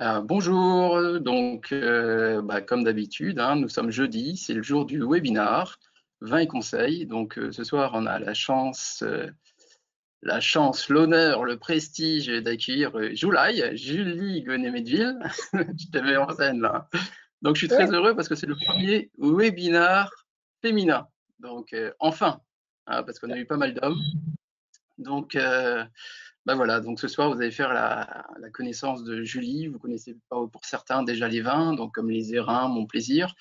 Euh, bonjour, donc euh, bah, comme d'habitude, hein, nous sommes jeudi, c'est le jour du webinar Vin et conseils. Donc euh, ce soir, on a la chance, la chance, l'honneur, le prestige d'accueillir Joulaï, Julie Gonet-Medville. je te mets en scène là. Donc je suis très heureux parce que c'est le premier webinar féminin. Donc enfin, hein, parce qu'on a eu pas mal d'hommes. Donc ben voilà, donc ce soir, vous allez faire la, connaissance de Julie. Vous connaissez pas pour certains déjà les vins, donc comme les Érins, Mon Plaisir.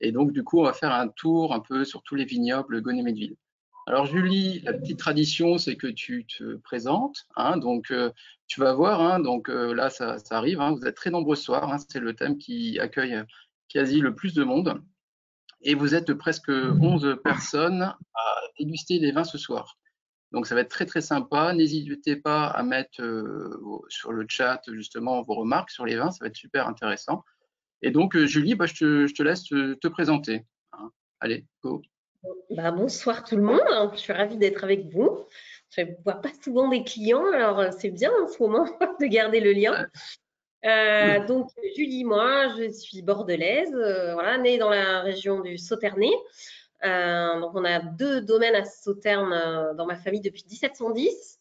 Et donc, du coup, on va faire un tour un peu sur tous les vignobles Gonnet-Medville. Alors, Julie, la petite tradition, c'est que tu te présentes. Hein, donc, euh, tu vas voir, hein, donc euh, là, ça, arrive. Hein, vous êtes très nombreux ce soir. c'est le thème qui accueille quasi le plus de monde. Et vous êtes presque 11 personnes à déguster les vins ce soir. Donc ça va être très très sympa. N'hésitez pas à mettre euh, sur le chat justement vos remarques sur les vins, ça va être super intéressant. Et donc euh, Julie, bah, je, te, laisse te, présenter. Hein. Allez, go. Bah, bonsoir tout le monde, je suis ravie d'être avec vous. Je ne vois pas souvent des clients, alors euh, c'est bien en ce moment de garder le lien. donc Julie, moi, je suis bordelaise, voilà, née dans la région du Sauternay. Euh, donc, on a deux domaines à Sauternes euh, dans ma famille depuis 1710.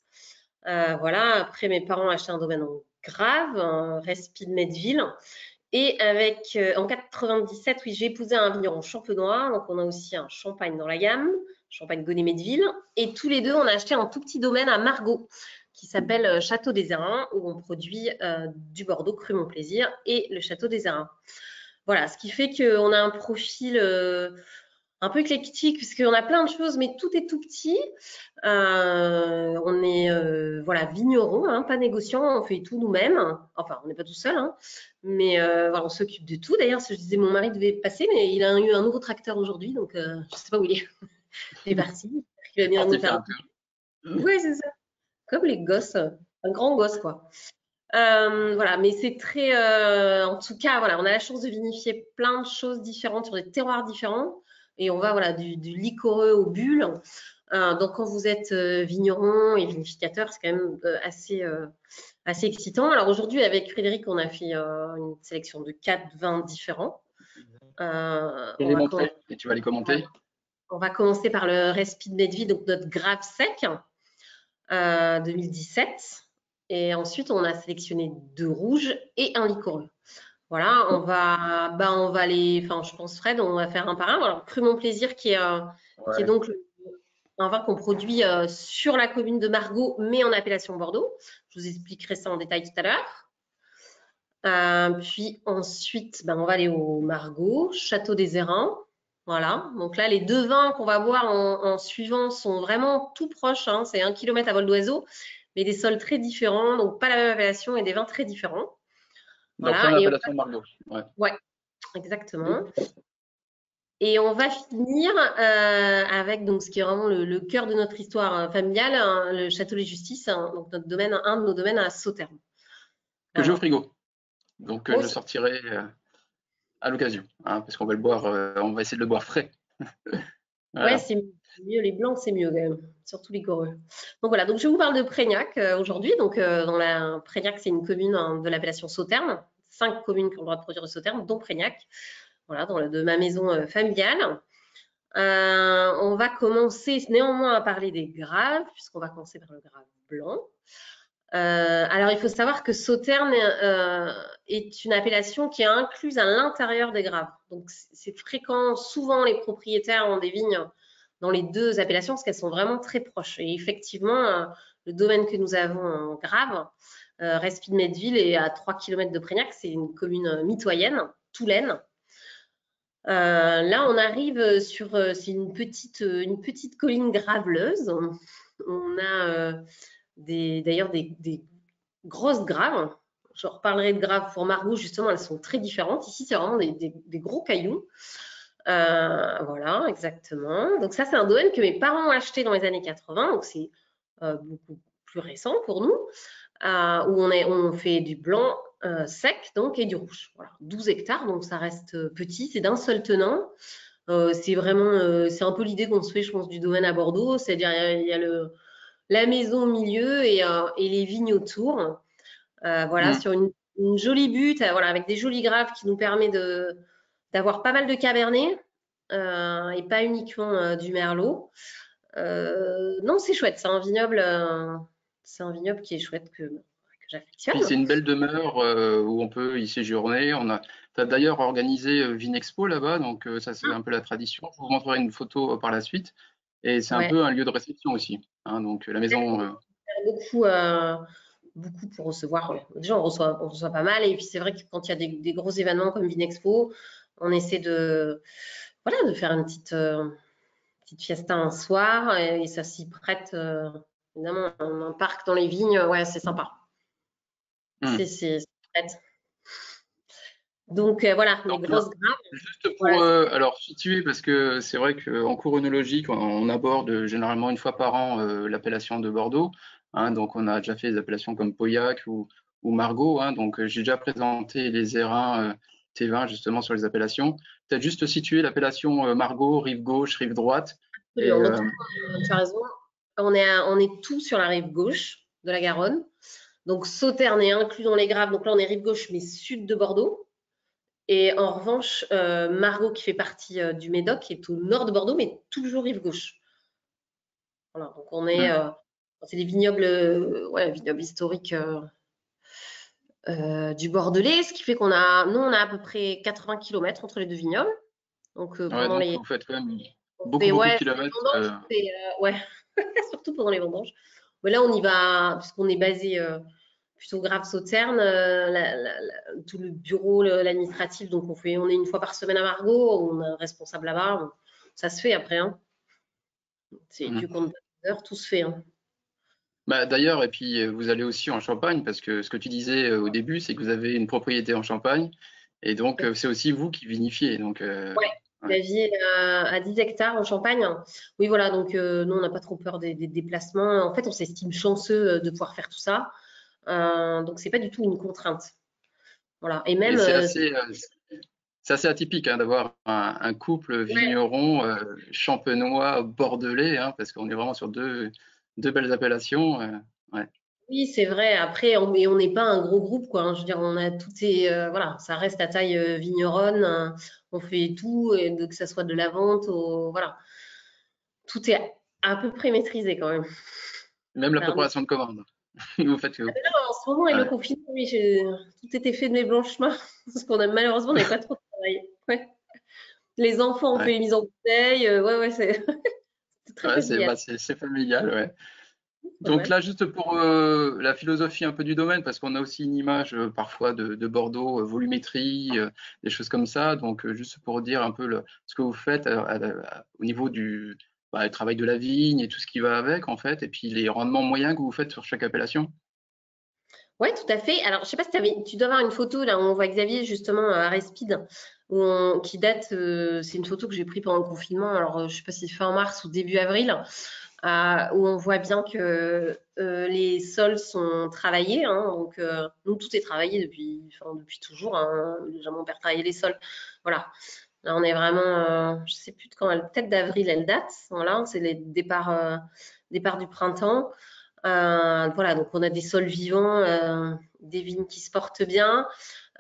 Euh, voilà, après, mes parents acheté un domaine en Grave, un Respi de Medville. Et avec, en 97, oui, j'ai épousé un vigneron champenois. Donc, on a aussi un champagne dans la gamme, champagne Gonnet-Medville. Et tous les deux, on a acheté un tout petit domaine à Margaux qui s'appelle Château des Érins, où on produit du Bordeaux cru mon plaisir et le Château des Érins. Voilà, ce qui fait qu'on a un profil un peu éclectique puisqu'on a plein de choses, mais tout est tout petit. Euh, on est euh, voilà vigneron, hein, pas négociant, on fait tout nous-mêmes. Enfin, on n'est pas tout seul, hein, mais euh, on s'occupe de tout. D'ailleurs, je disais, mon mari devait passer, mais il a eu un nouveau tracteur aujourd'hui, donc je ne sais pas où il est. il est parti. Il a mis un Oui, c'est ça. Comme les gosses, un grand gosse quoi. voilà, mais c'est très, en tout cas, voilà, on a la chance de vinifier plein de choses différentes sur des terroirs différents et on va voilà, du, liquoreux au bulles. Euh, donc, quand vous êtes euh, vigneron et vinificateur, c'est quand même euh, assez, assez excitant. Alors, aujourd'hui, avec Frédéric, on a fait une sélection de quatre vins différents. et tu vas les commenter? On va commencer par le Respi de Medvi, donc notre grave sec 2017. Et ensuite, on a sélectionné deux rouges et un liquoreux. Voilà, on va, bah, on va les, enfin, je pense Fred, on va faire un par un. Alors, Cru Mon Plaisir, qui est, euh, qui est donc un vin qu'on produit euh, sur la commune de Margaux, mais en appellation Bordeaux. Je vous expliquerai ça en détail tout à l'heure. Euh, puis ensuite, ben, on va aller au Margaux, Château des Érins. Voilà, donc là, les deux vins qu'on va voir en, suivant sont vraiment tout proches. Hein. C'est un kilomètre à vol d'oiseau, mais des sols très différents, donc pas la même appellation et des vins très différents. Voilà, et Margot. Ouais. exactement. Et on va finir euh, avec donc ce qui est vraiment le, cœur de notre histoire euh, familiale, hein, le Château des Justices, hein, donc notre domaine, un de nos domaines à Sauternes. Que j'ai au frigo. Donc euh, je sortirai à l'occasion, hein, parce qu'on va le boire, on va essayer de le boire frais. Ouais, c'est mieux, les blancs, c'est mieux quand même, surtout les coreux. Donc voilà, donc je vous parle de Prégnac aujourd'hui. Donc dans la Prégnac, c'est une commune de l'appellation Sauternes cinq communes qui ont le droit de produire du sauterne, dont Prégnac, voilà, dans le, de ma maison euh, familiale. Euh, on va commencer néanmoins à parler des graves, puisqu'on va commencer par le grave blanc. Euh, alors, il faut savoir que sauterne est une appellation qui est incluse à l'intérieur des graves. Donc, c'est fréquent. Souvent, les propriétaires ont des vignes dans les deux appellations parce qu'elles sont vraiment très proches. Et effectivement, le domaine que nous avons en grave euh, Respi Medville est à 3 km de Prégnac, c'est une commune euh, mitoyenne, Toulaine. Euh, là, on arrive sur, c'est une petite, une petite colline graveleuse. On a d'ailleurs des, grosses graves. Je reparlerai de graves pour Margot, justement, elles sont très différentes. Ici, c'est vraiment des, gros cailloux. Voilà, exactement. Donc ça, c'est un domaine que mes parents ont acheté dans les années 80, donc c'est beaucoup plus récent pour nous. Euh, où on, est, on fait du blanc euh, sec donc et du rouge. Voilà, 12 hectares, donc ça reste euh, petit, c'est d'un seul tenant. c'est vraiment, c'est un peu l'idée qu'on se fait, je pense, du domaine à Bordeaux, c'est-à-dire il y a, le, la maison au milieu et, et les vignes autour. voilà, mm. sur une une jolie butte, voilà, avec des jolis graves qui nous permet de d'avoir pas mal de cabernet et pas uniquement du merlot. non, c'est chouette, c'est un vignoble, c'est un vignoble qui est chouette que, j'affectionne. C'est une belle demeure où on peut y séjourner. On a, as d'ailleurs organisé Vinexpo là-bas, donc ça c'est ah. un peu la tradition. Je vous montrerai une photo par la suite. Et c'est un peu un lieu de réception aussi. Hein, donc la maison. Euh, beaucoup, euh, beaucoup pour recevoir. Déjà, on reçoit, on reçoit pas mal. Et puis c'est vrai que quand il y a des, gros événements comme Vinexpo, on essaie de, voilà, de faire une petite, euh, petite fiesta un soir. Et, ça s'y prête. évidemment, un, parc dans les vignes, ouais, c'est sympa. Hmm. C'est prête. Donc euh, voilà, les grosses graves. Juste pour euh, alors situer, parce que c'est vrai qu'en cours œnologique, on, aborde généralement une fois par an euh, l'appellation de Bordeaux. Hein, donc on a déjà fait des appellations comme Pauillac ou, ou Margaux. Hein, donc j'ai déjà présenté les érins T20 justement sur les appellations. Peut-être juste situer l'appellation Margaux, rive gauche, rive droite. tu as raison. On est, on est tout sur la rive gauche de la Garonne. Donc Sauternes est inclus dans les graves. Donc là on est rive gauche mais sud de Bordeaux. Et en revanche, euh, Margot, qui fait partie euh, du Médoc, est au nord de Bordeaux, mais toujours rive gauche. Voilà, donc on est, euh, c'est des vignobles, ouais, vignobles historiques du Bordelais, ce qui fait qu'on a, nous, on a à peu près 80 km entre les deux vignobles. Donc, pendant les, vous faites quand même beaucoup, beaucoup de kilomètres. ouais, surtout pendant les vendanges. Mais là, on y va, puisqu'on est basé plutôt grave Sauterne, euh, tout le bureau, l'administratif, donc on fait, on est une fois par semaine à Margot, on a un responsable là-bas, ça se fait après. Hein. C'est du compte heures, tout se fait. Hein. Bah, D'ailleurs, et puis euh, vous allez aussi en Champagne, parce que ce que tu disais euh, au début, c'est que vous avez une propriété en Champagne, et donc c'est aussi vous qui vinifiez. Donc, ouais. La vie à 10 hectares en Champagne. Oui, voilà, donc nous, on n'a pas trop peur des, des, déplacements. En fait, on s'estime chanceux de pouvoir faire tout ça. Euh, donc, c'est pas du tout une contrainte. Voilà. Et même. C'est assez, euh, assez, atypique hein, d'avoir un, couple vigneron euh, champenois bordelais, hein, parce qu'on est vraiment sur deux, deux belles appellations. Ouais. Oui, c'est vrai. Après, on, on n'est pas un gros groupe, quoi. Hein. Je veux dire, on a tout et voilà, ça reste à taille vigneronne. on fait tout, et que ce soit de la vente, au, voilà, tout est à peu près maîtrisé quand même. Même la préparation de commande. Vous faites ah, en ce moment, avec le confinement, oui, tout était fait de mes blanchements parce qu'on a malheureusement, on n'avait pas trop de travail. Ouais. Les enfants ont fait les mises en bouteille. Euh, ouais, ouais, c'est très familial. Bah, c'est familial, ouais. Donc là, juste pour euh, la philosophie un peu du domaine, parce qu'on a aussi une image euh, parfois de, Bordeaux, volumétrie, des choses comme ça. Donc juste pour dire un peu le, ce que vous faites au niveau du, bah, travail de la vigne et tout ce qui va avec, en fait, et puis les rendements moyens que vous faites sur chaque appellation Oui, tout à fait. Alors, je ne sais pas si tu dois avoir une photo là où on voit Xavier justement à Respide, qui date, euh, c'est une photo que j'ai prise pendant le confinement, alors euh, je ne sais pas si fin mars ou début avril, euh, où on voit bien que les sols sont travaillés. Hein, donc, nous, tout est travaillé depuis, depuis toujours. Hein, déjà, mon père les sols. Voilà. Là, on est vraiment, je ne sais plus de quand, peut-être d'avril, elle date. Voilà, c'est les départs, départs du printemps. Voilà, donc on a des sols vivants, des vignes qui se portent bien.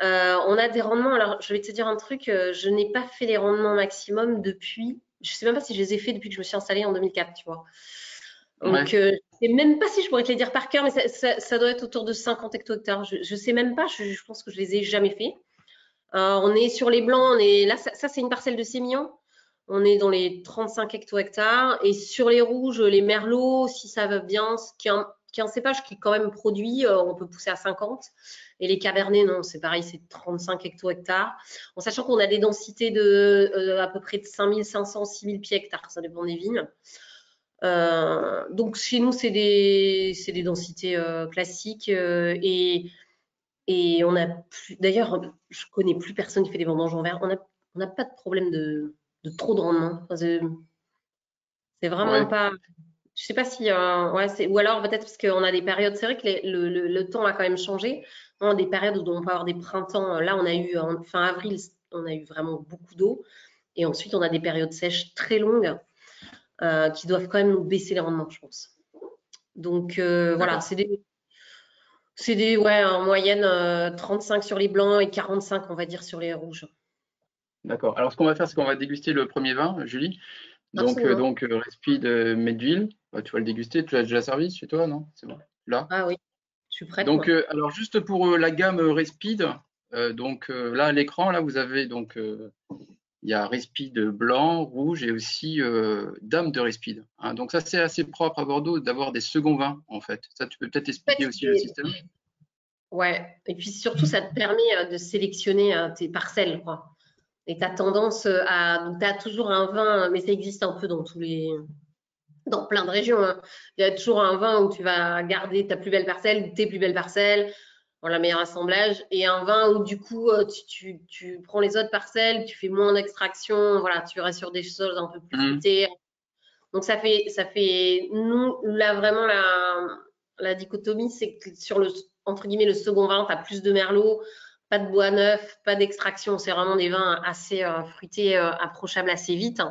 On a des rendements. Alors, je vais te dire un truc, je n'ai pas fait les rendements maximum depuis. Je ne sais même pas si je les ai fait depuis que je me suis installée en 2004, tu vois. Donc, je ne sais même pas si je pourrais te les dire par cœur, mais ça, doit être autour de 50 hectare. Je ne sais même pas, je, je, pense que je les ai jamais fait. Euh, on est sur les blancs, on est là, ça, c'est une parcelle de sémillon. On est dans les 35 hecto-hectares. Et sur les rouges, les merlots, si ça va bien, qui est un, qui un cépage qui est quand même produit, euh, on peut pousser à 50. Et les cabernets, non, c'est pareil, c'est 35 hecto-hectares. En sachant qu'on a des densités de euh, à peu près de 5500, 6000 pieds hectares, ça dépend des vignes. donc chez nous, c'est des, des, densités classiques. et et on a plus, d'ailleurs, je connais plus personne qui fait des vendanges en verre. On n'a on a pas de problème de, de trop de rendement. c'est vraiment pas. Je sais pas si. Euh, ouais, ou alors peut-être parce qu'on a des périodes. C'est vrai que le, le, le, temps a quand même changé. On a des périodes où on peut avoir des printemps. Là, on a eu en fin avril, on a eu vraiment beaucoup d'eau. Et ensuite, on a des périodes sèches très longues euh, qui doivent quand même nous baisser les rendements, je pense. Donc euh, voilà, c'est des, C'est des, ouais, en moyenne 35 sur les blancs et 45, on va dire, sur les rouges. D'accord. Alors, ce qu'on va faire, c'est qu'on va déguster le premier vin, Julie. Donc, euh, donc euh, Respide Medville. Bah, tu vas le déguster. Tu l'as déjà servi chez toi, non? C'est bon. Là. Ah oui. Je suis prête. Donc, euh, alors juste pour la gamme Respide, donc là à l'écran, là vous avez donc il y a Respide blanc, rouge et aussi Dame de Respide. Hein. donc ça c'est assez propre à Bordeaux d'avoir des seconds vins en fait. Ça tu peux peut-être expliquer aussi le système? Ouais. Et puis surtout ça te permet de sélectionner tes parcelles, quoi. Et tu as tendance à. Tu as toujours un vin, mais ça existe un peu dans tous les. Dans plein de régions. Hein. Il y a toujours un vin où tu vas garder ta plus belle parcelle, tes plus belles parcelles, pour la meilleure assemblage, et un vin où du coup euh, tu, tu, prends les autres parcelles, tu fais moins d'extraction, voilà, tu restes sur des choses un peu plus mmh. fruitées. Donc ça fait, ça fait, nous, là vraiment la, la dichotomie, c'est que sur le, entre guillemets, le second vin, tu as plus de merlot, pas de bois neuf, pas d'extraction. C'est vraiment des vins assez euh, fruités, euh, approchables assez vite.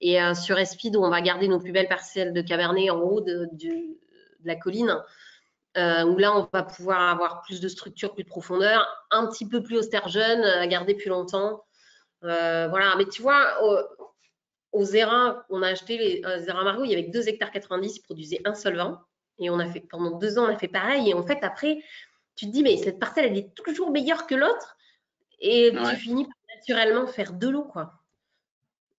Et euh, sur Espide, où on va garder nos plus belles parcelles de Cabernet en haut de, la colline, où là, on va pouvoir avoir plus de structure, plus de profondeur, un petit peu plus austère jeune, à garder plus longtemps. voilà, mais tu vois, aux Zérin, on a acheté les Zérin Margot, il y avait 2 hectares 90, ils produisaient un seul vin. Et on a fait pendant deux ans, on a fait pareil. Et en fait, après, tu te dis, mais cette parcelle, elle est toujours meilleure que l'autre. Et tu finis par naturellement faire de l'eau, quoi.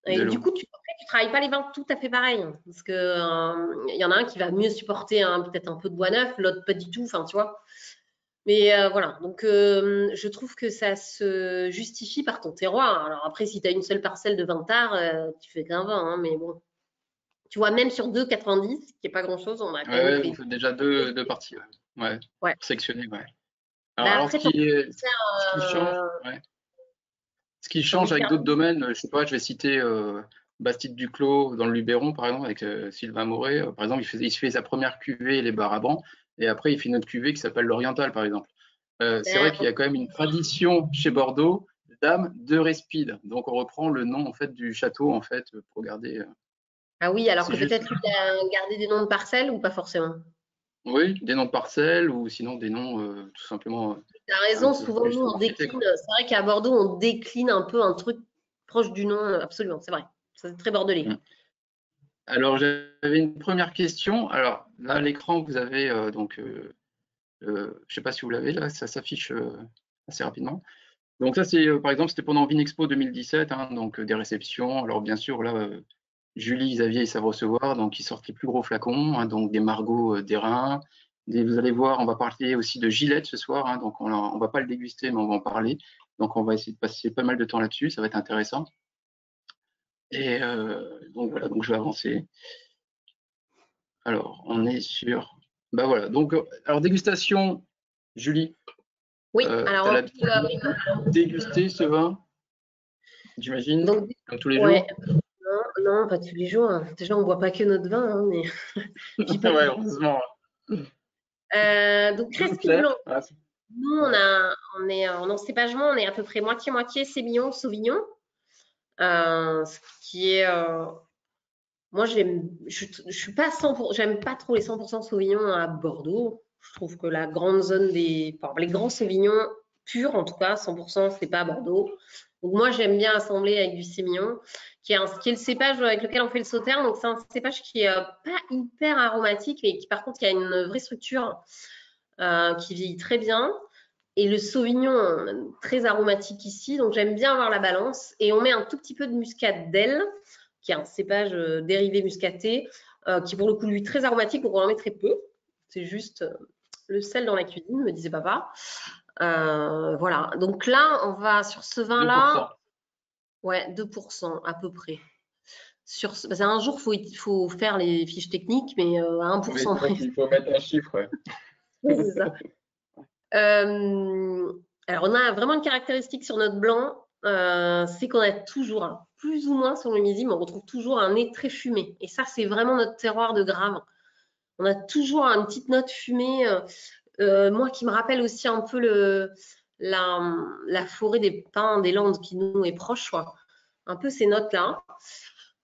Et du coup, tu ne travailles pas les vins tout à fait pareil. Hein, parce qu'il euh, il y en a un qui va mieux supporter peut-être un peu de bois neuf, l'autre pas du tout. Enfin, tu vois. Mais euh, voilà, donc euh, je trouve que ça se justifie par ton terroir. Alors après, si tu as une seule parcelle de 20 tard, tu fais qu'un vin, hein, mais bon. Tu vois, même sur 2,90, qui n'est pas grand-chose, on a quand même fait... déjà deux, deux parties. Ouais. Ouais. Sectionné, ouais. Alors, ce, qui, change, avec d'autres domaines, je sais pas, je vais citer euh, Bastide Duclos dans le Luberon, par exemple, avec euh, Sylvain Moret. Euh, par exemple, il, fait, il fait sa première cuvée, les Barabans, et après, il fait une autre cuvée qui s'appelle l'Oriental, par exemple. c'est vrai qu'il y a quand même une tradition chez Bordeaux, Dame de Respide. Donc, on reprend le nom en fait du château en fait pour garder. ah oui, alors que peut-être qu'il a gardé des noms de parcelles ou pas forcément? Oui, des noms de parcelles ou sinon des noms euh, tout simplement. Euh, tu as raison, souvent nous on décline. C'est vrai qu'à Bordeaux on décline un peu un truc proche du nom, euh, absolument, c'est vrai. C'est très bordelais. Mm. Alors j'avais une première question. Alors là à l'écran vous avez donc, je ne sais pas si vous l'avez là, ça s'affiche assez rapidement. Donc ça c'est par exemple c'était pendant Vinexpo 2017, hein, donc des réceptions. Alors bien sûr là Julie, Xavier, ils savent recevoir, donc ils sortent les plus gros flacons, hein, donc des Margot euh, d'airain. Vous allez voir, on va parler aussi de Gillette ce soir, hein, donc on ne va pas le déguster, mais on va en parler. Donc on va essayer de passer pas mal de temps là-dessus, ça va être intéressant. Et euh, donc voilà, donc je vais avancer. Alors, on est sur. Bah voilà, donc alors dégustation, Julie. Oui, euh, alors on déguster ce vin, j'imagine, comme tous les jours. Non, pas tous les jours. Hein. Déjà, on ne boit pas que notre vin. Hein, mais... ouais, heureusement. Euh, donc, Crespin Blanc. Nous, on, a, on est en encépagement, on est à peu près moitié-moitié Sémillon, Sauvignon. Euh, ce qui est. Euh, moi, je ne suis pas 100%, j'aime pas trop les 100% Sauvignon à Bordeaux. Je trouve que la grande zone des. les grands Sauvignons purs, en tout cas, 100%, c'est pas à Bordeaux. Moi, j'aime bien assembler avec du Sémillon qui est, le cépage avec lequel on fait le sauterne. Donc, c'est un cépage qui est euh, pas hyper aromatique, mais qui, par contre, qui a une vraie structure, euh, qui vieillit très bien. Et le sauvignon, très aromatique ici. Donc, j'aime bien avoir la balance. Et on met un tout petit peu de muscade d'aile, qui est un cépage euh, dérivé muscaté, qui, pour le coup, lui, très aromatique. Donc, on en met très peu. C'est juste le sel dans la cuisine, me disait papa. Voilà. Donc là, on va sur ce vin-là. Ouais, 2% à peu près. Sur, un jour, faut, il faut faire les fiches techniques, mais euh, à 1% près. Il faut mettre un chiffre. c'est ça. Euh, alors, on a vraiment une caractéristique sur notre blanc, euh, c'est qu'on a toujours, plus ou moins sur le millésime, on retrouve toujours un nez très fumé. Et ça, c'est vraiment notre terroir de grave. On a toujours une petite note fumée. Moi, qui me rappelle aussi un peu la, forêt des pins des Landes qui nous est proche, un peu ces notes-là.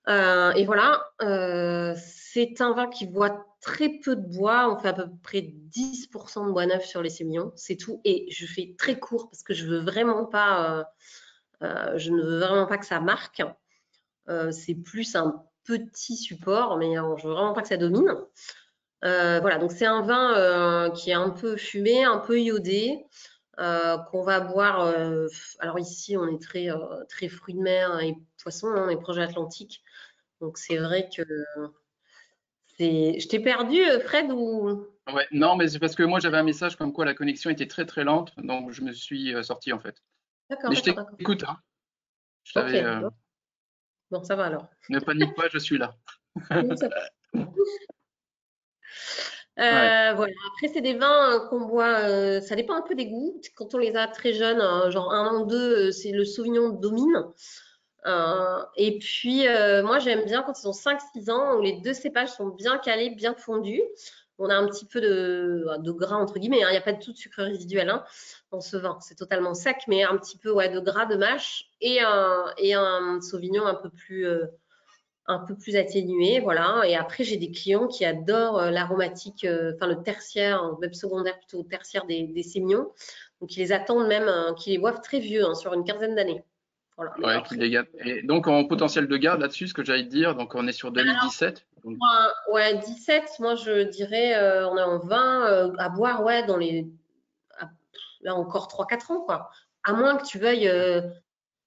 Euh, et voilà, euh, c'est un vin qui voit très peu de bois. On fait à peu près 10% de bois neuf sur les sémillons, c'est tout. Et je fais très court parce que je ne veux vraiment pas que ça marque. c'est plus un petit support, mais je veux vraiment pas que ça domine. Voilà, donc c'est un vin qui est un peu fumé, un peu iodé. Euh, qu'on va boire. Euh, alors ici, on est très, euh, très fruits de mer et poissons, hein, on est proche de l'Atlantique. Donc c'est vrai que c'est. Je t'ai perdu, Fred ou? Ouais, Non, mais c'est parce que moi j'avais un message comme quoi la connexion était très très lente, donc je me suis sorti en fait. D'accord. Mais je t'écoute. Hein. Bon, ça va alors. Ne panique pas, je suis là. Euh, voilà. Après, c'est des vins euh, qu'on boit, euh, ça dépend un peu des goûts. Quand on les a très jeunes, genre un an, deux, c'est le Sauvignon domine. et puis, moi, j'aime bien quand ils ont 5-6 ans, où les deux cépages sont bien calés, bien fondus. On a un petit peu de, de gras, entre guillemets. Hein. Il n'y a pas de tout de sucre résiduel hein, dans ce vin. C'est totalement sec, mais un petit peu ouais, de gras, de mâche et un, et un Sauvignon un peu plus un peu plus atténué, voilà. Et après, j'ai des clients qui adorent euh, l'aromatique, euh, enfin le tertiaire, même secondaire plutôt tertiaire des, des sémignons. Donc, ils les attendent même, hein, qui les boivent très vieux, hein, sur une quinzaine d'années. Voilà. Ouais, les Et donc, en potentiel de garde là-dessus, ce que j'allais te dire, donc on est sur 2017. ouais, 17, moi je dirais, euh, on est en 20 à boire, ouais, dans les. là encore 3-4 ans, quoi. À moins que tu veuilles,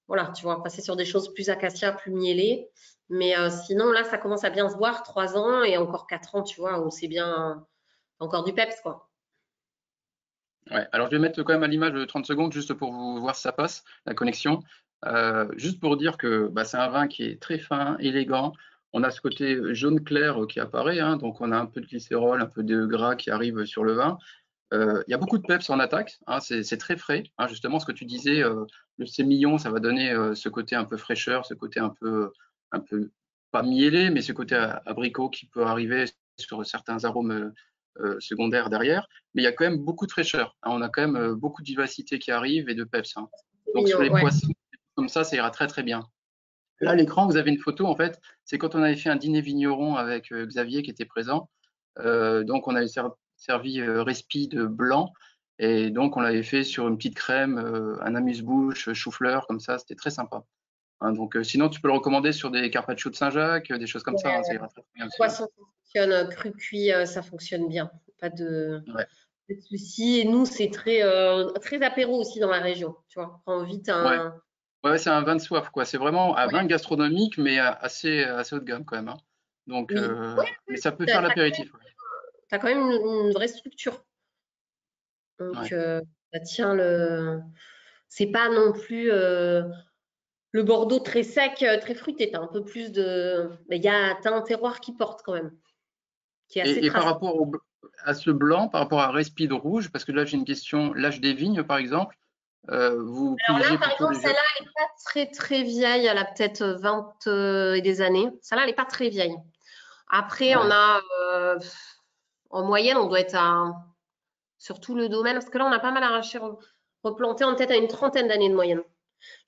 voilà, tu vois, passer sur des choses plus acacia, plus mielées. Mais euh, sinon, là, ça commence à bien se voir, trois ans et encore quatre ans, tu vois, où c'est bien encore du peps, quoi. Ouais, alors je vais mettre quand même à l'image de 30 secondes juste pour vous voir si ça passe, la connexion. Euh, juste pour dire que bah, c'est un vin qui est très fin, élégant. On a ce côté jaune clair qui apparaît, hein, donc on a un peu de glycérol, un peu de gras qui arrive sur le vin. Euh, il y a beaucoup de peps en attaque, hein, c'est très frais. Hein, justement, ce que tu disais, le sémillon, ça va donner ce côté un peu fraîcheur, ce côté un peu un peu, pas mielé, mais ce côté abricot qui peut arriver sur certains arômes euh, euh, secondaires derrière. Mais il y a quand même beaucoup de fraîcheur. Hein. on a quand même euh, beaucoup de vivacité qui arrive et de peps. Hein. Donc sur les poissons, comme ça, ça ira très très bien. Là, à l'écran, vous avez une photo, en fait, c'est quand on avait fait un dîner vigneron avec Xavier qui était présent. donc, on avait servi respi de blanc. Et donc, on l'avait fait sur une petite crème, un amuse-bouche, chou-fleur, comme ça. C'était très sympa. Hein, donc, euh, sinon, tu peux le recommander sur des carpaccio de Saint-Jacques, des choses comme ça. Hein, poisson fonctionne, euh, cru cuit, euh, ça fonctionne bien. Pas de, de soucis. Et nous, c'est très, très apéro aussi dans la région. Tu vois, prends vite un. Ouais, c'est un vin de soif, quoi. C'est vraiment un vin gastronomique, mais assez, assez haut de gamme quand même. Hein. Donc, mais ça peut faire l'apéritif. Tu as quand même une, vraie structure. Donc, ça tient le. C'est pas non plus le Bordeaux très sec, euh, très fruité. Tu as un peu plus de. Il y a un terroir qui porte quand même. et, par rapport à ce blanc, par rapport à Respide rouge, parce que là j'ai une question, l'âge des vignes par exemple, euh, vous Alors là, par exemple, celle-là, elle n'est pas très très vieille, elle a peut-être 20 euh, et des années. Celle-là, elle n'est pas très vieille. Après, on a en moyenne, on doit être à surtout le domaine, parce que là, on a pas mal arraché, replanté en tête à une trentaine d'années de moyenne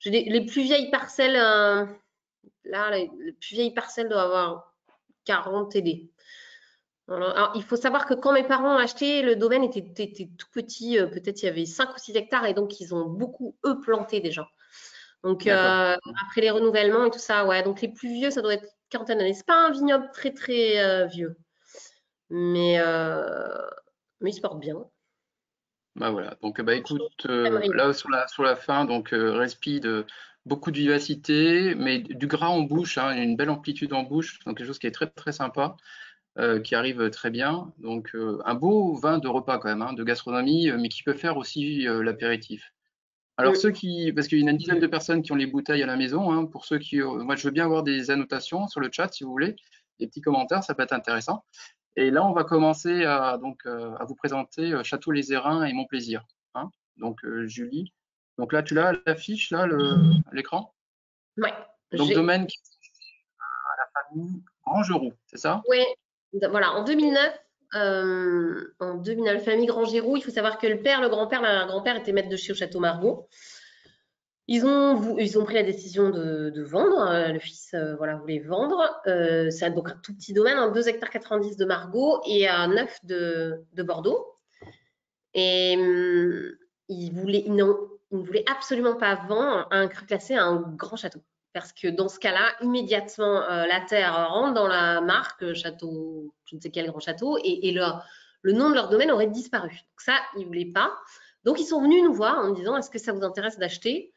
les plus vieilles parcelles, euh, là, les, plus vieilles parcelles doivent avoir 40 TD. Alors, il faut savoir que quand mes parents ont acheté, le domaine était, tout petit, euh, peut-être il y avait 5 ou 6 hectares, et donc ils ont beaucoup, eux, planté déjà. Donc, euh, après les renouvellements et tout ça, ouais, donc les plus vieux, ça doit être quarantaine d'années. C'est pas un vignoble très, très vieux, mais, mais il se porte bien. Bah voilà, donc bah écoute, euh, là sur la, sur la fin, donc euh, beaucoup de vivacité, mais du gras en bouche, hein, une belle amplitude en bouche, donc quelque chose qui est très très sympa, euh, qui arrive très bien. Donc euh, un beau vin de repas quand même, hein, de gastronomie, mais qui peut faire aussi l'apéritif. Alors ceux qui, parce qu'il y a une dizaine de personnes qui ont les bouteilles à la maison, hein, pour ceux qui, moi je veux bien avoir des annotations sur le chat si vous voulez, des petits commentaires, ça peut être intéressant. Et là, on va commencer à, donc, euh, à vous présenter euh, Château Les Érins et Mon Plaisir. Hein. donc, euh, Julie. Donc là, tu l'as l'affiche, là, l'écran? Oui. Donc, domaine qui à la famille Grangeroux, c'est ça? Oui. Voilà, en 2009, en 2009, famille Grangeroux, il faut savoir que le père, le grand-père, le grand-père était maître de chez au Château Margaux. Ils ont, pris la décision de, vendre. Euh, le fils euh, voulait vendre. Euh, c'est donc un tout petit domaine, 2 hein, hectares 90 de Margot et à 9 de, Bordeaux. Et hum, ils ne voulaient absolument pas vendre un cru classé à un grand château. Parce que dans ce cas-là, immédiatement, la terre rentre dans la marque château, je ne sais quel grand château, et, le nom de leur domaine aurait disparu. Donc ça, ils ne voulaient pas. Donc ils sont venus nous voir en disant est-ce que ça vous intéresse d'acheter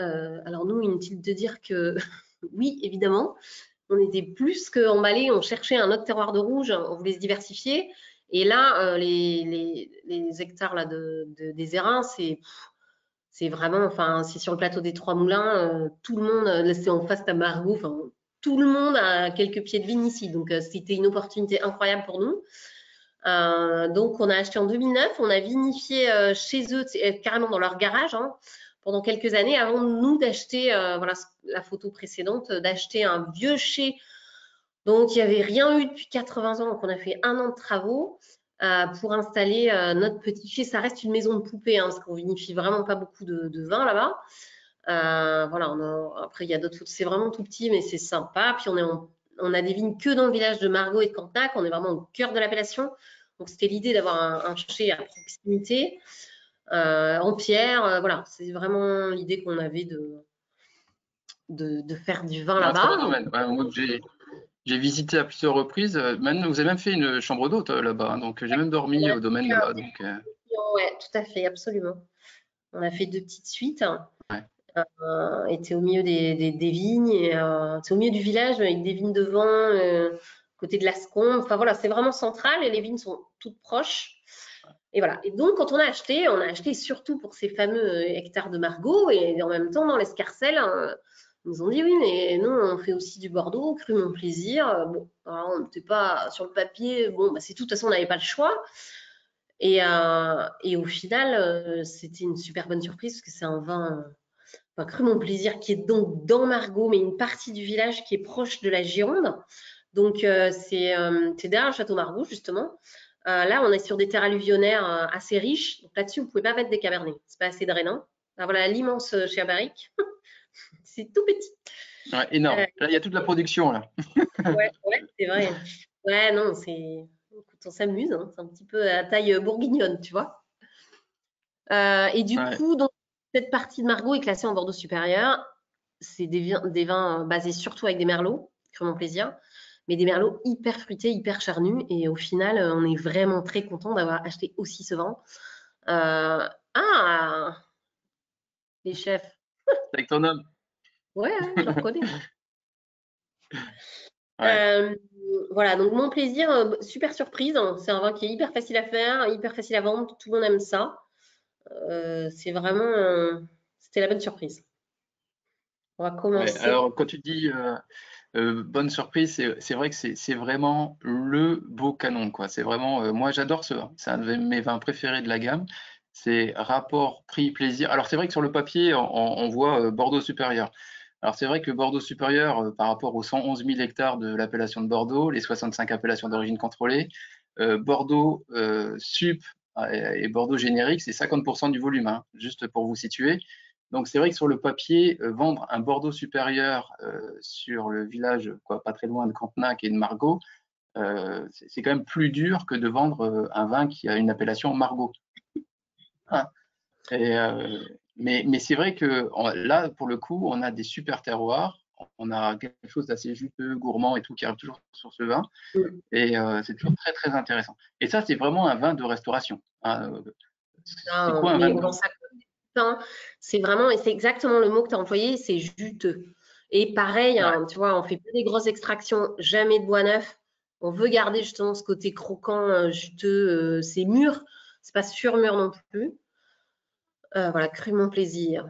euh, alors nous, inutile de dire que oui, évidemment, on était plus qu'emballés, on cherchait un autre terroir de rouge, on voulait se diversifier. Et là, euh, les, hectares là, de, des Érins, c'est vraiment, enfin, c'est sur le plateau des Trois Moulins, euh, tout le monde, c'est en face à Margot, tout le monde a quelques pieds de vigne ici. Donc, c'était une opportunité incroyable pour nous. donc, on a acheté en 2009, on a vinifié chez eux, carrément dans leur garage. Hein pendant quelques années avant nous d'acheter, euh, voilà la photo précédente, d'acheter un vieux chai. Donc, il n'y avait rien eu depuis 80 ans. Donc, on a fait un an de travaux euh, pour installer euh, notre petit chai. Ça reste une maison de poupée, hein, parce qu'on vinifie vraiment pas beaucoup de, vin là-bas. voilà, après, il y a d'autres photos. C'est vraiment tout petit, mais c'est sympa. Puis, on, est on a des vignes que dans le village de Margot et de Cantac. On est vraiment au cœur de l'appellation. Donc, c'était l'idée d'avoir un, un chai à proximité. Euh, en pierre. Euh, voilà, c'est vraiment l'idée qu'on avait de, de, faire du vin là-bas. j'ai visité à plusieurs reprises. Euh, même, vous avez même fait une chambre d'hôte là-bas, hein, donc j'ai même dormi au domaine là-bas. Donc, Oui, tout à fait, absolument. On a fait deux petites suites. Ouais. était au milieu des, des, vignes, c'est au milieu du village avec des vignes devant, côté de la Scombe. Enfin voilà, c'est vraiment central et les vignes sont toutes proches. Et voilà. Et donc, quand on a acheté, on a acheté surtout pour ces fameux euh, hectares de Margot et en même temps, dans l'escarcelle, hein, ils nous ont dit oui, mais nous, on fait aussi du Bordeaux, cru mon plaisir. Bon, on n'était pas sur le papier. Bon, bah, c'est tout. De toute façon, on n'avait pas le choix. Et, euh, et au final, euh, c'était une super bonne surprise parce que c'est un vin, cru mon plaisir, qui est donc dans Margot, mais une partie du village qui est proche de la Gironde. Donc, c'est derrière le château Margot, justement. Euh, là, on est sur des terres alluvionnaires euh, assez riches. Donc là-dessus, vous ne pouvez pas mettre des cabernets. C'est pas assez drainant. voilà l'immense euh, chez c'est tout petit. Ouais, énorme. là, il y a toute la production là. ouais, ouais c'est vrai. Ouais, non, c'est. on s'amuse. Hein. C'est un petit peu à taille bourguignonne, tu vois. et du coup, donc, cette partie de Margot est classée en Bordeaux supérieur. C'est des, vins, des vins basés surtout avec des merlots, mon plaisir mais des merlots hyper fruités, hyper charnus. Et au final, on est vraiment très content d'avoir acheté aussi ce vin. Euh, ah Les chefs. Avec ton homme. Ouais, je le reconnais. Euh, voilà, donc mon plaisir, euh, super surprise. Hein. C'est un vin qui est hyper facile à faire, hyper facile à vendre. Tout le monde aime ça. c'est vraiment, c'était la bonne surprise. On va commencer. alors, quand tu dis euh, bonne surprise, c'est vrai que c'est vraiment le beau canon. quoi. C'est vraiment, euh, moi j'adore ce vin. C'est un de mes vins préférés de la gamme. C'est rapport prix-plaisir. Alors c'est vrai que sur le papier, on, voit euh, Bordeaux supérieur. Alors c'est vrai que Bordeaux supérieur, par rapport aux 111 000 hectares de l'appellation de Bordeaux, les 65 appellations d'origine contrôlée, Bordeaux sup et Bordeaux générique, c'est 50% du volume, hein, juste pour vous situer. Donc c'est vrai que sur le papier, euh, vendre un Bordeaux supérieur euh, sur le village, quoi, pas très loin de Cantenac et de Margaux, euh, c'est quand même plus dur que de vendre un vin qui a une appellation Margaux. Hein. mais, mais c'est vrai que là, pour le coup, on a des super terroirs, on a quelque chose d'assez juteux, gourmand et tout qui arrive toujours sur ce vin, et c'est toujours très très intéressant. Et ça, c'est vraiment un vin de restauration. Hein. C'est quoi un vin de c'est vraiment, et c'est exactement le mot que tu as employé, c'est juteux. Et pareil, hein, tu vois, on fait pas des grosses extractions, jamais de bois neuf. On veut garder justement ce côté croquant, euh, juteux, euh, c'est mûr, c'est pas sur-mûr non plus. Euh, voilà, cru mon plaisir.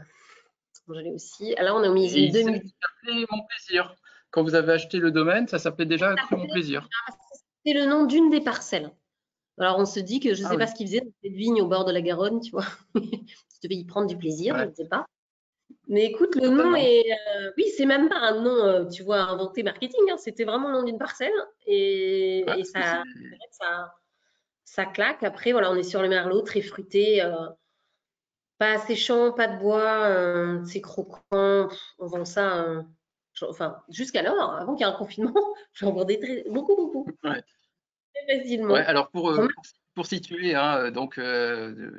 Je l'ai aussi. Alors, on a mis une demi. mon plaisir. Quand vous avez acheté le domaine, ça s'appelait déjà cru mon plaisir. C'est le nom d'une des parcelles. Alors, on se dit que je ne ah sais pas ce qu'ils faisaient dans cette vigne au bord de la Garonne, tu vois. tu devais y prendre du plaisir, je ne sais pas. Mais écoute, le nom est. Euh, oui, c'est même pas un nom, euh, tu vois, inventé marketing. Hein. C'était vraiment le nom d'une parcelle. Et, ça, ça, ça, claque. Après, voilà, on est sur le merlot, très fruité. Euh, Pas séchant, pas de bois, c'est croquant. On vend ça, enfin, jusqu'alors, avant qu'il y ait un confinement, j'en vendais beaucoup, beaucoup. Ouais. Très facilement. Ouais, alors pour, pour situer, hein, donc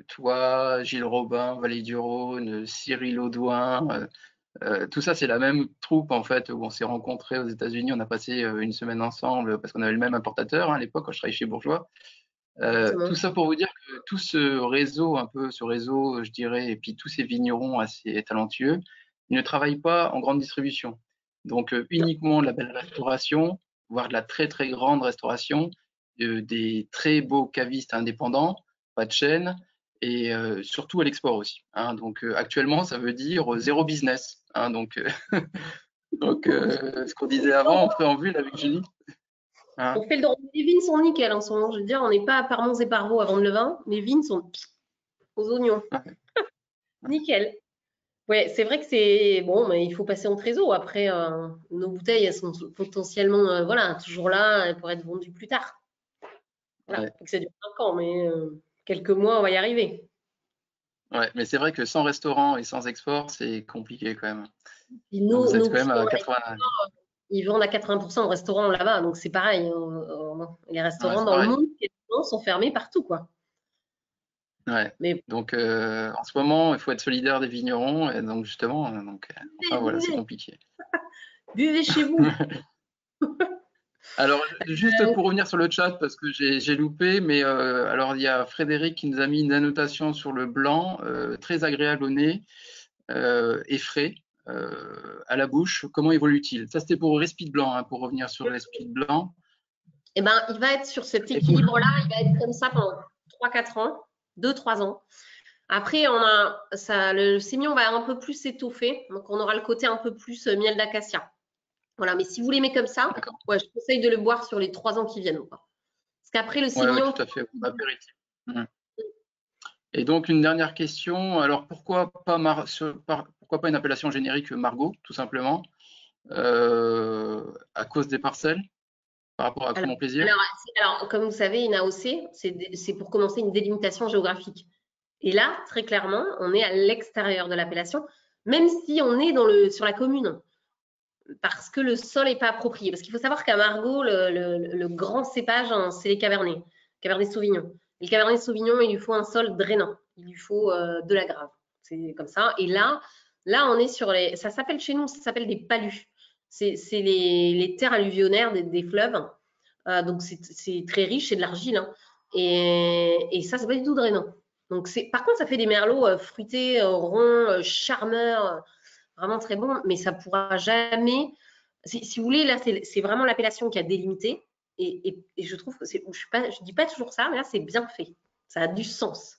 toi, Gilles Robin, Valérie du Rhône, Cyril Audouin, euh, tout ça, c'est la même troupe en fait où on s'est rencontrés aux États-Unis. On a passé euh, une semaine ensemble parce qu'on avait le même importateur hein, à l'époque quand je travaillais chez Bourgeois. Euh, tout ça pour vous dire que tout ce réseau, un peu ce réseau, je dirais, et puis tous ces vignerons assez talentueux, ils ne travaillent pas en grande distribution. Donc uniquement de la belle restauration, voire de la très très grande restauration, des très beaux cavistes indépendants, pas de chaîne, et surtout à l'export aussi. Hein. Donc actuellement, ça veut dire zéro business. Hein, donc, donc ce qu'on disait avant, on fait en vue avec Julie. Hein. On fait le Les vignes sont nickel en ce moment. Je veux dire, on n'est pas à Parmons et Parvaux avant le vin. Les vignes sont aux oignons. nickel. Ouais, c'est vrai que c'est bon, mais il faut passer en trésor. Après, nos bouteilles, elles sont potentiellement, voilà, toujours là pour être vendues plus tard. Voilà, que ça dure 5 ans, mais quelques mois, on va y arriver. Ouais, mais c'est vrai que sans restaurant et sans export, c'est compliqué quand même. nous, Vous êtes quand même à 80... Ils vendent à 80% au restaurant là-bas, donc c'est pareil. Hein, les restaurants dans le monde sont fermés partout, quoi. Ouais. Mais... Donc euh, en ce moment, il faut être solidaire des vignerons, et donc justement, donc, euh, enfin, voilà, c'est compliqué. Buvez chez vous. Alors, juste pour revenir sur le chat, parce que j'ai loupé, mais euh, alors il y a Frédéric qui nous a mis une annotation sur le blanc, euh, très agréable au nez euh, et frais à la bouche. Comment évolue-t-il? Ça, c'était pour Respite blanc, hein, pour revenir sur le Respite blanc. Eh ben, il va être sur cet équilibre-là, il va être comme ça pendant 3-4 ans, 2-3 ans. Après, on a ça, le sémillon va un peu plus s'étoffer, donc on aura le côté un peu plus miel d'acacia. Voilà, mais si vous l'aimez comme ça, ouais, je conseille de le boire sur les trois ans qui viennent. Parce qu'après, le Sémillon… tout à fait, mmh. Et donc, une dernière question. Alors, pourquoi pas, pourquoi pas une appellation générique Margot, tout simplement euh, À cause des parcelles par rapport à mon plaisir? alors, comme vous savez, une AOC, c'est pour commencer une délimitation géographique. Et là, très clairement, on est à l'extérieur de l'appellation, même si on est dans le, sur la commune parce que le sol n'est pas approprié. Parce qu'il faut savoir qu'à Margot, le, grand cépage, hein, c'est les cabernets, cabernet sauvignon. Et le sauvignon, il lui faut un sol drainant, il lui faut euh, de la grave. C'est comme ça. Et là, là, on est sur les. Ça s'appelle chez nous, ça s'appelle des palus. C'est les, terres alluvionnaires des, fleuves. Euh, donc c'est très riche, c'est de l'argile. Hein. Et, ça, c'est pas du tout drainant. Donc par contre, ça fait des merlots euh, fruités, ronds, charmeurs vraiment très bon, mais ça pourra jamais. Si, vous voulez, là, c'est vraiment l'appellation qui a délimité. Et, je trouve que c'est, je ne dis pas toujours ça, mais là, c'est bien fait. Ça a du sens.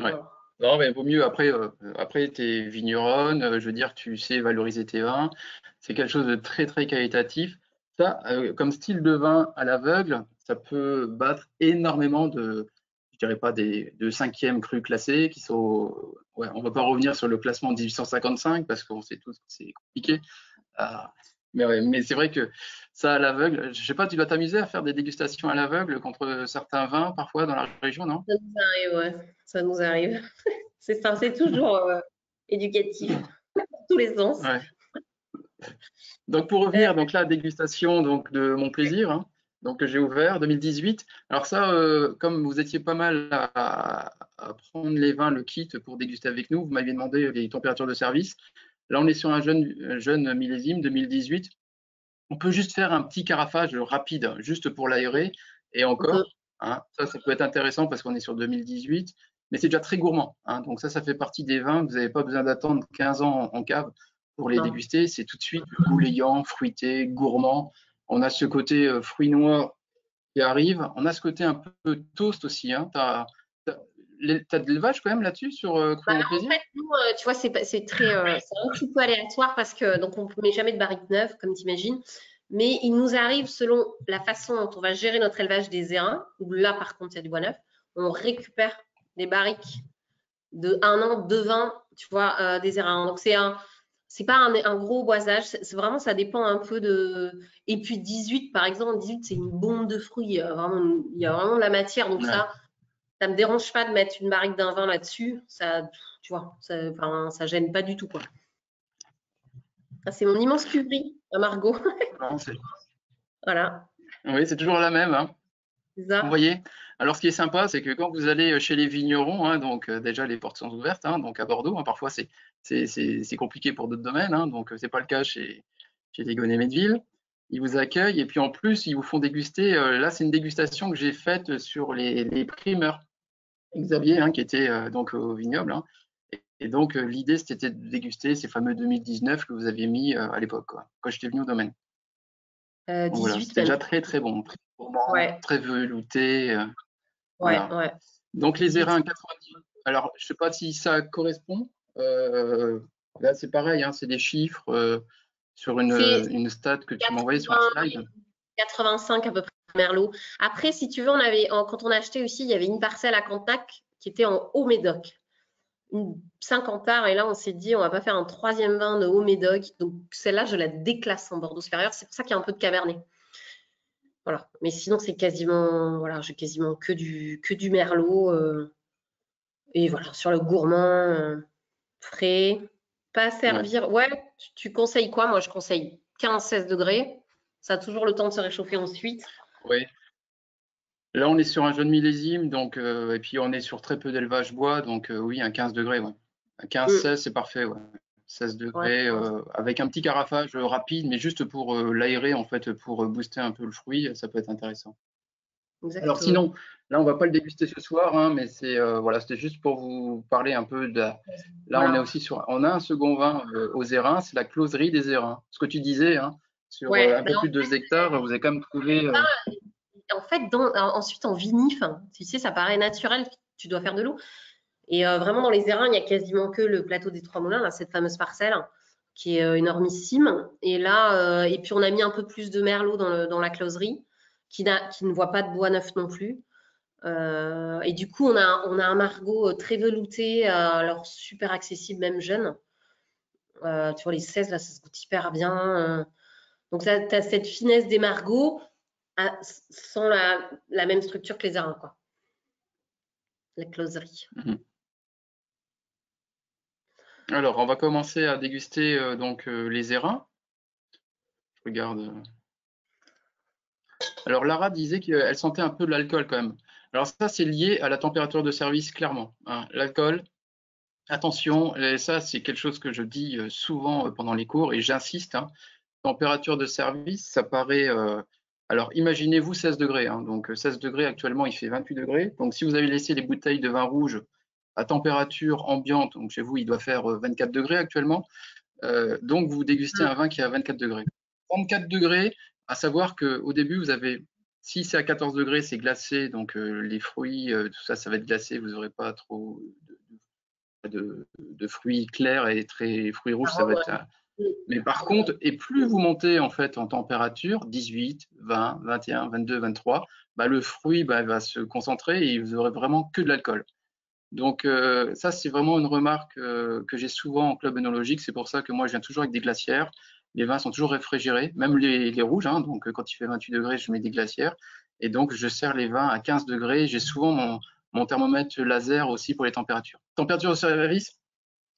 Ouais. Non, mais vaut mieux après, euh, après tu es vigneronne, euh, je veux dire, tu sais valoriser tes vins. C'est quelque chose de très, très qualitatif. Ça, euh, comme style de vin à l'aveugle, ça peut battre énormément de, dirais pas des, de cinquième cru classés qui sont ouais, on ne va pas revenir sur le classement de 1855 parce qu'on sait tous que c'est compliqué. Ah, mais, c'est vrai que ça à l'aveugle, je ne sais pas, tu vas t'amuser à faire des dégustations à l'aveugle contre certains vins parfois dans la région, non? Ça nous arrive, ouais, ça nous arrive. c'est toujours euh, éducatif, tous les sens. Donc pour revenir, donc là, dégustation donc, de mon plaisir. Hein donc j'ai ouvert 2018. Alors ça, euh, comme vous étiez pas mal à, prendre les vins, le kit pour déguster avec nous, vous m'aviez demandé les températures de service. Là, on est sur un jeune, jeune millésime 2018. On peut juste faire un petit carafage rapide, juste pour l'aérer. Et encore, hein, ça, ça peut être intéressant parce qu'on est sur 2018, mais c'est déjà très gourmand. Hein. donc ça, ça fait partie des vins. Vous n'avez pas besoin d'attendre 15 ans en, cave pour les déguster. C'est tout de suite goulayant, fruité, gourmand. On a ce côté euh, fruits noirs qui arrive. On a ce côté un peu toast aussi. Hein. Tu as, de l'élevage quand même là-dessus sur euh, bah, En fait, nous, euh, tu vois, c'est très, un petit peu aléatoire parce que donc on ne met jamais de barrique neuve, comme tu imagines. Mais il nous arrive, selon la façon dont on va gérer notre élevage des airains, où là, par contre, il y a du bois neuf, on récupère des barriques de un an, deux vins, tu vois, des airains. Donc, c'est un, c'est pas un, gros boisage, c'est vraiment ça dépend un peu de. Et puis 18 par exemple, 18 c'est une bombe de fruits, il y a vraiment, il y a vraiment de la matière, donc ça, ça me dérange pas de mettre une barrique d'un vin là-dessus. Ça, tu vois, ça, enfin, ça gêne pas du tout, quoi. c'est mon immense cuverie à Margot. voilà. Oui, c'est toujours la même. Hein. Vous voyez? Alors, ce qui est sympa, c'est que quand vous allez chez les vignerons, hein, donc euh, déjà les portes sont ouvertes, hein, donc à Bordeaux, parfois c'est compliqué pour d'autres domaines, donc c'est pas le cas chez, chez les Médeville ils vous accueillent et puis en plus, ils vous font déguster. Euh, là, c'est une dégustation que j'ai faite sur les, primeurs. Xavier, hein, qui était euh, donc au vignoble. Hein. et, donc, euh, l'idée, c'était de déguster ces fameux 2019 que vous aviez mis à l'époque, quand j'étais venu au domaine. C'était déjà très, très bon. Très, velouté. ouais, ouais. Donc, les érins 90. Alors, je ne sais pas si ça correspond. là, c'est pareil, hein, c'est des chiffres sur une, une stat que tu m'as envoyée sur le slide 85 à peu près Merlot. Après, si tu veux, on avait, quand on a acheté aussi, il y avait une parcelle à Cantac qui était en haut Médoc. 50 arts, et là, on s'est dit, on va pas faire un troisième vin de haut Médoc. Donc, celle-là, je la déclasse en Bordeaux supérieur. C'est pour ça qu'il y a un peu de Cabernet. Voilà. Mais sinon, c'est quasiment, voilà, j'ai quasiment que du, que du Merlot. Euh, et voilà, sur le gourmand, euh, frais, pas servir. Ouais. tu conseilles quoi? Moi, je conseille 15-16 degrés. Ça a toujours le temps de se réchauffer ensuite. Oui. Là, on est sur un jeune millésime, donc, euh, et puis on est sur très peu d'élevage bois, donc euh, oui, un 15 degrés. Ouais. Un 15-16, mm. c'est parfait. Ouais. 16 degrés, euh, avec un petit carafage rapide, mais juste pour l'aérer, en fait, pour booster un peu le fruit, ça peut être intéressant. Alors sinon, là, on va pas le déguster ce soir, hein, mais c'est euh, voilà, c'était juste pour vous parler un peu de. Là, on est aussi sur, on a un second vin euh, aux Érins, c'est la closerie des Érins. Ce que tu disais, hein, sur euh, un peu plus de 2 hectares, vous avez quand même trouvé. En fait, ensuite en vinif, tu sais, ça paraît naturel, tu dois faire de l'eau. Et vraiment dans les Érins, il y a quasiment que le plateau des Trois Moulins, cette fameuse parcelle qui est énormissime. Et là, et puis on a mis un peu plus de merlot dans, la closerie qui, ne voit pas de bois neuf non plus. Euh, et du coup, on a, un Margot euh, très velouté, euh, alors super accessible, même jeune. tu vois, les 16, là, ça se goûte hyper bien. donc, tu as, cette finesse des Margots sans la, même structure que les arins, quoi. La closerie. Mhm. Alors, on va commencer à déguster donc les érins. Je regarde. Alors Lara disait qu'elle sentait un peu de l'alcool quand même. Alors ça, c'est lié à la température de service, clairement. Hein. L'alcool, attention, ça c'est quelque chose que je dis euh, souvent euh, pendant les cours et j'insiste. Hein. température de service, ça paraît... Euh, alors imaginez-vous 16 degrés. Hein. donc 16 degrés actuellement, il fait 28 degrés. Donc si vous avez laissé les bouteilles de vin rouge à température ambiante, donc chez vous, il doit faire 24 degrés actuellement. donc vous dégustez un vin qui est à 24 degrés. 34 degrés, à savoir qu'au début, vous avez, si c'est à 14 degrés, c'est glacé, donc euh, les fruits, euh, tout ça, ça va être glacé, vous n'aurez pas trop de, fruits clairs et très fruits rouges, ça va être. Mais par contre, et plus vous montez en fait en température, 18, 20, 21, 22, 23, bah, le fruit bah, va se concentrer et vous aurez vraiment que de l'alcool. Donc euh, ça, c'est vraiment une remarque que j'ai souvent en club œnologique. C'est pour ça que moi, je viens toujours avec des glacières les vins sont toujours réfrigérés, même les, rouges. Hein, donc, quand il fait 28 degrés, je mets des glacières. Et donc, je sers les vins à 15 degrés. J'ai souvent mon, thermomètre laser aussi pour les températures. Température au service,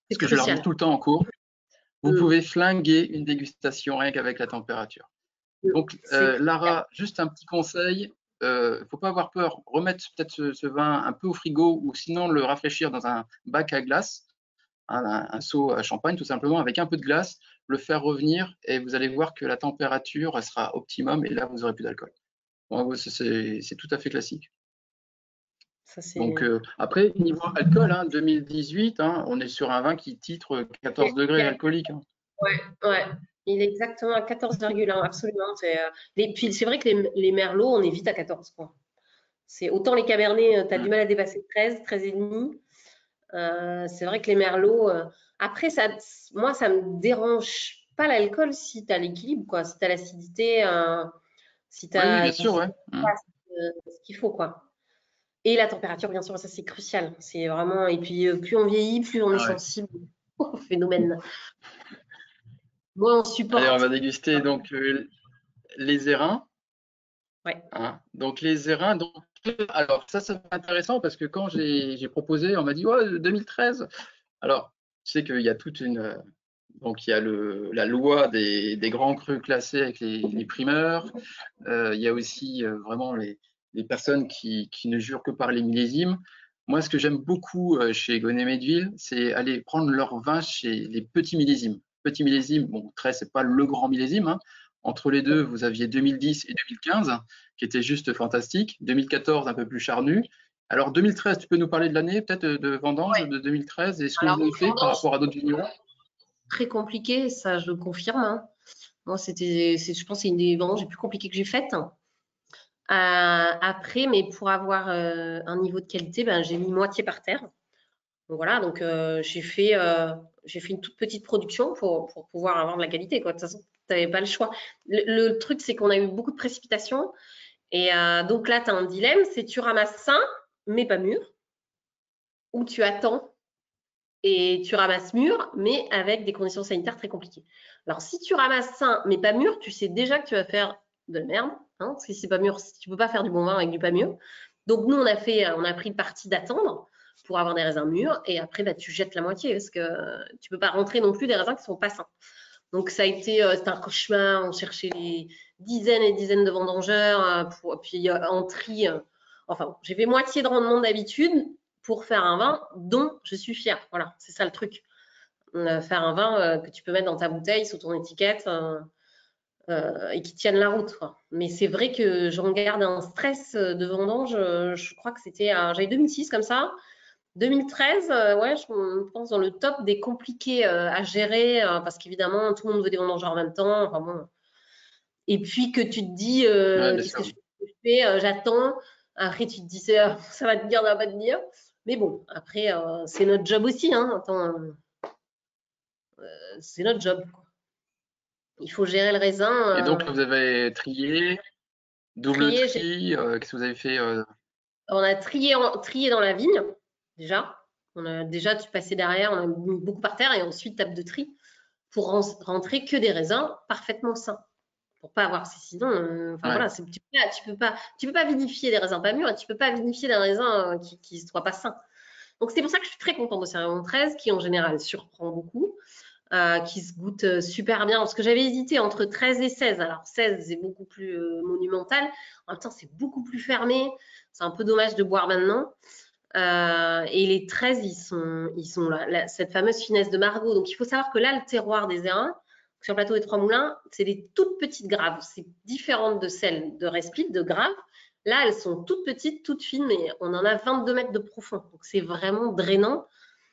parce que je la tout le temps en cours. Vous mm. pouvez flinguer une dégustation rien qu'avec la température. Mm. Donc, euh, Lara, juste un petit conseil. Il euh, ne faut pas avoir peur. Remettre peut-être ce, vin un peu au frigo ou sinon le rafraîchir dans un bac à glace, un, seau à champagne tout simplement avec un peu de glace le faire revenir et vous allez voir que la température sera optimum et là, vous n'aurez plus d'alcool. c'est tout à fait classique. Donc euh, après, niveau alcool, hein, 2018, hein, on est sur un vin qui titre 14 degrés alcoolique. Hein. Ouais, ouais. Il est exactement à 14,1, absolument. Euh, puis c'est vrai que les, merlots, on est vite à 14. C'est autant les cabernets, euh, tu as du mm. mal à dépasser 13, 13,5. Euh, c'est vrai que les merlots, après, ça, moi, ça me dérange pas l'alcool si tu as l'équilibre, quoi. Si tu as l'acidité, euh, si tu as. bien sûr, ouais. Mmh. ce qu'il faut, quoi. Et la température, bien sûr, ça c'est crucial. C'est vraiment. Et puis, euh, plus on vieillit, plus on est sensible au phénomène. Moi, on supporte. Allez, on va déguster donc euh, les érins. Ouais. Hein. donc, les érins, donc, alors ça, c'est intéressant parce que quand j'ai proposé, on m'a dit ouais, 2013. Alors, tu sais qu'il y a toute une. Donc, il y a le, la loi des, des, grands crus classés avec les, les primeurs. Euh, il y a aussi euh, vraiment les, les personnes qui, qui, ne jurent que par les millésimes. Moi, ce que j'aime beaucoup euh, chez Gonnet Medville, c'est aller prendre leur vin chez les petits millésimes. Petits millésimes, bon, 13, c'est pas le grand millésime. Hein. Entre les deux, vous aviez 2010 et 2015, qui étaient juste fantastiques. 2014, un peu plus charnu. Alors 2013, tu peux nous parler de l'année peut-être de vendange de 2013 et ce que vous avez fait par rapport à d'autres vignerons? Très compliqué, ça je le confirme. Hein. Moi, c'était, je pense, c'est une des vendanges les plus compliquées que j'ai faites. Après, mais pour avoir euh, un niveau de qualité, ben, j'ai mis moitié par terre. Donc voilà, donc euh, j'ai fait, fait une toute petite production pour, pour, pouvoir avoir de la qualité. Quoi. De toute façon, tu n'avais pas le choix. Le, truc, c'est qu'on a eu beaucoup de précipitations. Et donc là, tu as un dilemme, c'est tu ramasses ça mais pas mûr, ou tu attends et tu ramasses mûr, mais avec des conditions sanitaires très compliquées. Alors, si tu ramasses sain, mais pas mûr, tu sais déjà que tu vas faire de merde, hein, parce que c'est pas mûr, tu peux pas faire du bon vin avec du pas mûr. Donc, nous, on a fait, on a pris le parti d'attendre pour avoir des raisins mûrs, et après, bah, tu jettes la moitié, parce que tu peux pas rentrer non plus des raisins qui sont pas sains. Donc, ça a été, euh, un cauchemar, on cherchait les dizaines et dizaines de vendangeurs, euh, pour, puis euh, en tri, Enfin, j'ai fait moitié de rendement d'habitude pour faire un vin dont je suis fière. Voilà, c'est ça le truc. Euh, faire un vin euh, que tu peux mettre dans ta bouteille, sous ton étiquette, euh, et qui tienne la route. Mais c'est vrai que j'en garde un stress de vendange. je crois que c'était, j'avais 2006 comme ça. 2013, ouais, je pense dans le top des compliqués à gérer parce qu'évidemment tout le monde veut des vendangeurs en même temps. Enfin, bon. Et puis que tu te dis, qu'est-ce que je fais J'attends. Après, tu te dis, ça, va te dire, ça va pas te dire. Mais bon, après, euh, c'est notre job aussi. Hein. Euh, c'est notre job. Il faut gérer le raisin. Et donc, euh, vous avez trié, double tri, qu'est-ce que vous avez fait On a trié, trié dans la vigne, déjà. On a déjà tu passais derrière, on a mis beaucoup par terre et ensuite tape de tri pour rentrer que des raisins parfaitement sains pour pas avoir sinon euh, enfin voilà tu peux, peux pas tu peux pas vinifier des raisins pas mûrs et tu peux pas vinifier des raisins euh, qui ne soient pas sains donc c'est pour ça que je suis très contente de Cérémon 13 qui en général surprend beaucoup euh, qui se goûte super bien parce que j'avais hésité entre 13 et 16 alors 16 c'est beaucoup plus monumental en même temps c'est beaucoup plus fermé c'est un peu dommage de boire maintenant et les 13 ils sont ils sont là, cette fameuse finesse de Margot donc il faut savoir que là le terroir des Érins sur le plateau des Trois Moulins, c'est des toutes petites graves. C'est différent de celles de Resplit, de graves. Là, elles sont toutes petites, toutes fines, mais on en a 22 mètres de profond. Donc, c'est vraiment drainant.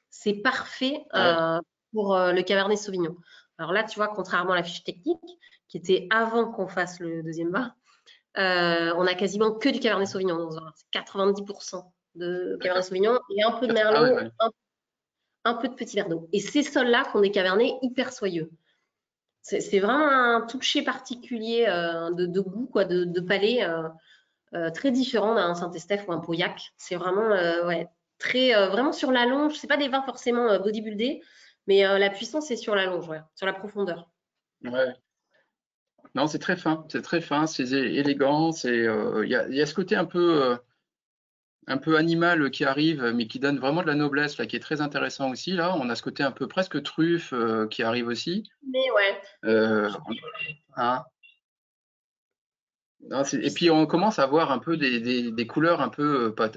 C'est parfait euh, pour euh, le Cabernet Sauvignon. Alors là, tu vois, contrairement à la fiche technique, qui était avant qu'on fasse le deuxième vin, euh, on a quasiment que du Cabernet Sauvignon dans ce. C'est 90% de Cabernet Sauvignon et un peu de Merlot, un, un, peu de petit verre d'eau. Et ces sols-là font des Cabernets hyper soyeux. C'est vraiment un toucher particulier euh, de, goût, quoi, de, palais, euh, très différent d'un Saint-Estèphe ou un Pauillac. C'est vraiment, ouais, très, vraiment sur la longe. C'est pas des vins forcément bodybuildés, mais la puissance est sur la longe, sur la profondeur. Ouais. Non, c'est très fin, c'est très fin, c'est élégant, il y, a, ce côté un peu un peu animal qui arrive, mais qui donne vraiment de la noblesse, là, qui est très intéressant aussi. Là, on a ce côté un peu presque truffe euh, qui arrive aussi. Mais ouais. Euh, hein. et puis on commence à voir un peu des, couleurs un peu. Euh, pas,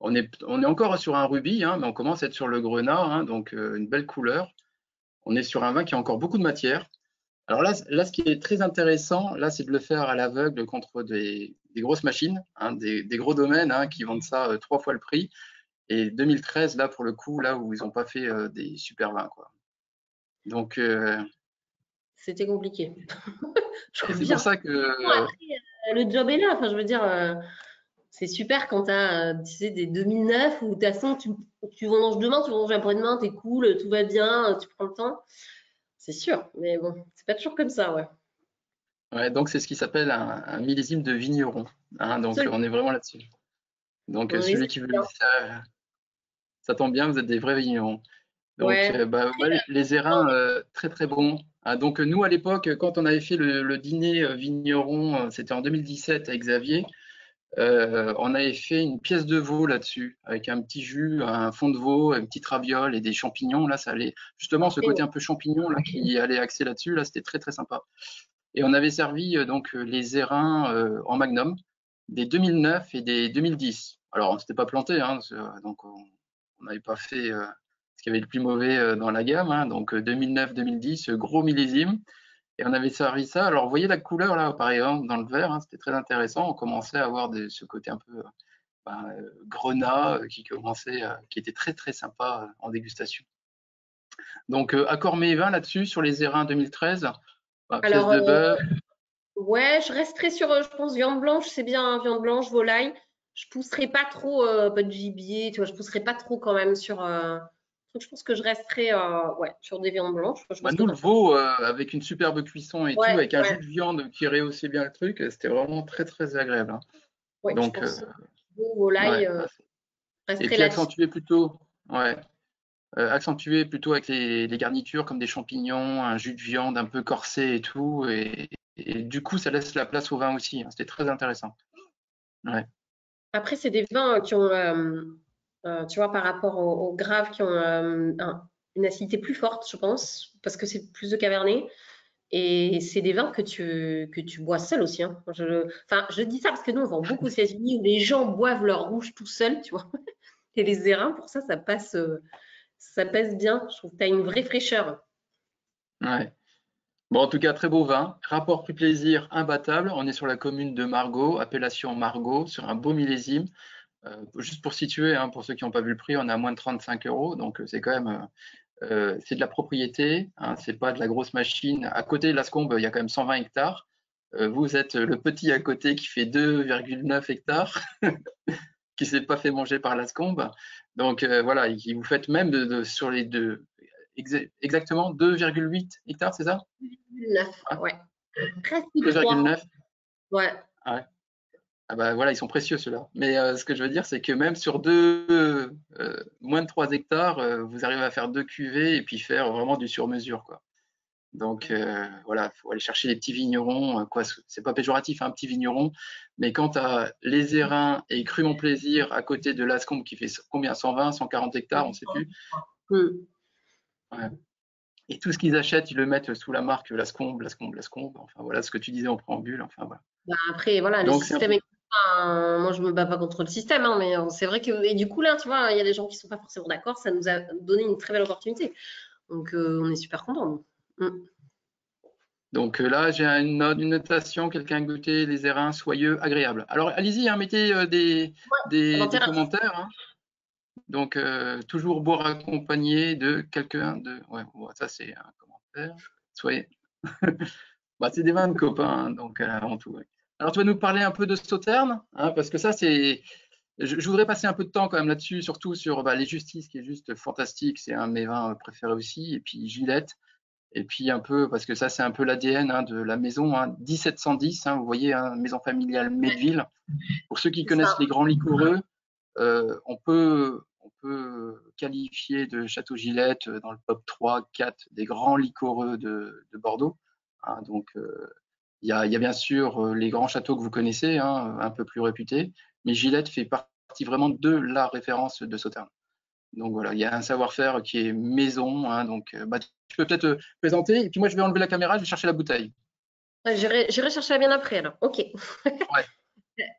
on, est, on est encore sur un rubis, hein, mais on commence à être sur le grenat, hein, donc une belle couleur. On est sur un vin qui a encore beaucoup de matière. Alors là, là, ce qui est très intéressant, là, c'est de le faire à l'aveugle contre des, grosses machines, hein, des, gros domaines qui vendent ça euh, trois fois le prix. Et 2013, là, pour le coup, là où ils n'ont pas fait euh, des super vins, quoi. Donc. Euh, C'était compliqué. c'est pour ça que. le job est là. Enfin, je veux dire, c'est super quand tu as des 2009 où de toute façon, tu, tu vendanges demain, tu vendanges après-demain, tu es cool, tout va bien, tu prends le temps. C'est sûr, mais bon, c'est pas toujours comme ça, ouais. Ouais, donc c'est ce qui s'appelle un, millésime de vigneron. Hein, donc on est vraiment là-dessus. Donc celui qui veut ça, ça tombe bien, vous êtes des vrais vignerons. Donc euh, bah, les airains, euh, très très bons. Ah, donc nous à l'époque, quand on avait fait le, dîner euh, vigneron, c'était en 2017 avec Xavier. Euh, on avait fait une pièce de veau là-dessus, avec un petit jus, un fond de veau, une petite raviole et des champignons. Là, ça allait justement ce côté un peu champignon là, qui allait axer là-dessus. Là, c'était très très sympa. Et on avait servi donc les airains en magnum des 2009 et des 2010. Alors, on ne s'était pas planté, hein, donc on n'avait pas fait ce qui avait le plus mauvais dans la gamme. Hein, donc 2009-2010, gros millésime. Et on avait servi ça. Alors, vous voyez la couleur là, par exemple, dans le verre, hein, c'était très intéressant. On commençait à avoir ce côté un peu ben, grenat qui commençait, qui était très très sympa en dégustation. Donc, accord mes vins là-dessus sur les airains 2013. Bah, Alors, de beurre. ouais, je resterai sur, je pense, viande blanche, c'est bien, hein, viande blanche, volaille. Je pousserai pas trop, pas de gibier, tu vois, je pousserai pas trop quand même sur je pense que je resterai euh, ouais, sur des viandes blanches. Bah, nous, le veau, euh, avec une superbe cuisson et tout, avec un jus de viande qui rehaussait bien le truc, c'était vraiment très, très agréable. Hein. Donc, euh, veau, volaille, et puis accentuer plutôt, ouais, accentuer plutôt avec les, garnitures comme des champignons, un jus de viande un peu corsé et tout. Et, du coup, ça laisse la place au vin aussi. Hein. C'était très intéressant. Ouais. Après, c'est des vins qui ont euh, tu vois, par rapport aux, graves qui ont euh, une acidité plus forte, je pense, parce que c'est plus de cabernet. Et c'est des vins que tu, que tu bois seul aussi. Hein. Je, enfin, je dis ça parce que nous, on vend beaucoup aux États-Unis où les gens boivent leur rouge tout seuls, tu vois. Et les airains, pour ça, ça passe, euh, ça passe bien. Je trouve que tu as une vraie fraîcheur. Ouais. Bon, en tout cas, très beau vin. Rapport prix-plaisir imbattable. On est sur la commune de Margaux, appellation Margaux, sur un beau millésime. Euh, juste pour situer, hein, pour ceux qui n'ont pas vu le prix, on a moins de 35 euros, donc euh, c'est quand même euh, c'est de la propriété, hein, c'est pas de la grosse machine. À côté de la Scombe, il y a quand même 120 hectares. vous êtes le petit à côté qui fait 2,9 hectares, qui s'est pas fait manger par la Scombe. Donc voilà, vous faites même de, sur les deux, exactement 2,8 hectares, c'est ça? 2,9, ouais. 2,9 Ouais. ouais. Ah bah voilà, ils sont précieux ceux-là. Mais euh, ce que je veux dire, c'est que même sur deux, euh, moins de 3 hectares, euh, vous arrivez à faire deux cuvées et puis faire vraiment du sur-mesure. Quoi. Donc voilà, il faut aller chercher les petits vignerons. quoi, c'est pas péjoratif, un hein, petit vigneron. Mais quand tu as les Érins et Cru Mon Plaisir à côté de Lascombe qui fait combien 120, 140 hectares, on ne sait plus. Ouais. Et tout ce qu'ils achètent, ils le mettent sous la marque Lascombe, Lascombe, Lascombe. Enfin voilà ce que tu disais en préambule. Enfin voilà. Bah, après, voilà, le système moi, je me bats pas contre le système, hein, mais euh, c'est vrai que et du coup là, tu vois, il y a des gens qui sont pas forcément d'accord. Ça nous a donné une très belle opportunité. Donc, euh, on est super contents. Mm. Donc euh, là, j'ai une, une, notation, quelqu'un a goûté les airains soyeux, agréables. Alors allez-y, hein, mettez des, des, commentaires. Hein. Donc toujours boire accompagné de quelqu'un de. Ouais, ça c'est un commentaire. Soyez. bah, c'est des vins de copains, donc avant tout. Alors, tu vas nous parler un peu de Sauterne, hein, parce que ça, c'est. Je, voudrais passer un peu de temps quand même là-dessus, surtout sur bah, les Justices, qui est juste fantastique. C'est un de mes vins préférés aussi. Et puis Gillette. Et puis un peu, parce que ça, c'est un peu l'ADN hein, de la maison, 1710. Hein, vous voyez, maison familiale Medville. Pour ceux qui connaissent les grands liquoreux, euh, on, peut, on peut qualifier de Château Gillette euh, dans le top 3, 4 des grands liquoreux de, de Bordeaux. donc, euh, il y, a, bien sûr euh, les grands châteaux que vous connaissez, hein, un peu plus réputés, mais Gillette fait partie vraiment de la référence de Sauternes. Donc voilà, il y a un savoir-faire qui est maison. Hein, donc euh, bah, tu peux peut-être te présenter, et puis moi je vais enlever la caméra, je vais chercher la bouteille. J'irai chercher bien après alors. Ok.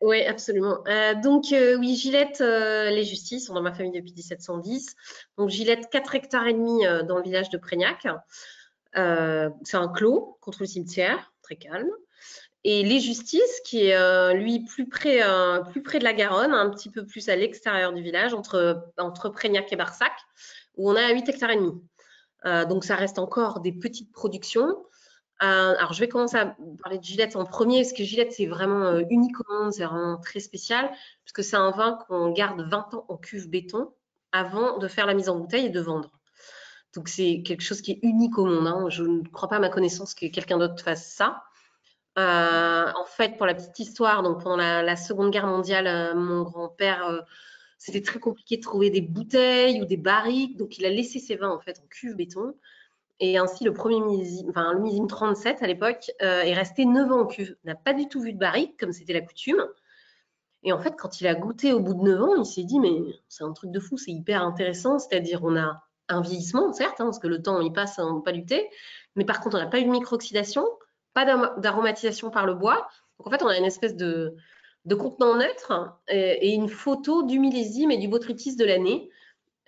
Oui, absolument. Euh, donc, oui, Gillette, les Justices sont dans ma famille depuis 1710. Donc, Gillette, 4 hectares et demi dans le village de Prégnac. c'est un clos contre le cimetière calme. Et les Justices, qui est euh, lui plus près, euh, plus près de la Garonne, un petit peu plus à l'extérieur du village, entre, entre Prégnac et Barsac, où on a 8 hectares et demi. Euh, donc ça reste encore des petites productions. alors je vais commencer à parler de Gillette en premier, parce que Gillette c'est vraiment unique au monde, c'est vraiment très spécial, puisque c'est un vin qu'on garde 20 ans en cuve béton avant de faire la mise en bouteille et de vendre. Donc c'est quelque chose qui est unique au monde. Hein. Je ne crois pas à ma connaissance que quelqu'un d'autre fasse ça. Euh, en fait, pour la petite histoire, donc pendant la, Seconde Guerre mondiale, euh, mon grand-père, euh, c'était très compliqué de trouver des bouteilles ou des barriques, donc il a laissé ses vins en fait en cuve béton. Et ainsi, le premier millésime, enfin le millésime 37 à l'époque, est resté 9 ans en cuve. n'a pas du tout vu de barrique, comme c'était la coutume. Et en fait, quand il a goûté au bout de 9 ans, il s'est dit, mais c'est un truc de fou, c'est hyper intéressant. C'est-à-dire, on a un vieillissement, certes, hein, parce que le temps, il passe, on ne peut pas lutter. Mais par contre, on n'a pas eu de micro-oxydation, pas d'aromatisation par le bois. Donc, en fait, on a une espèce de, de contenant neutre et, une photo du millésime et du botrytis de l'année.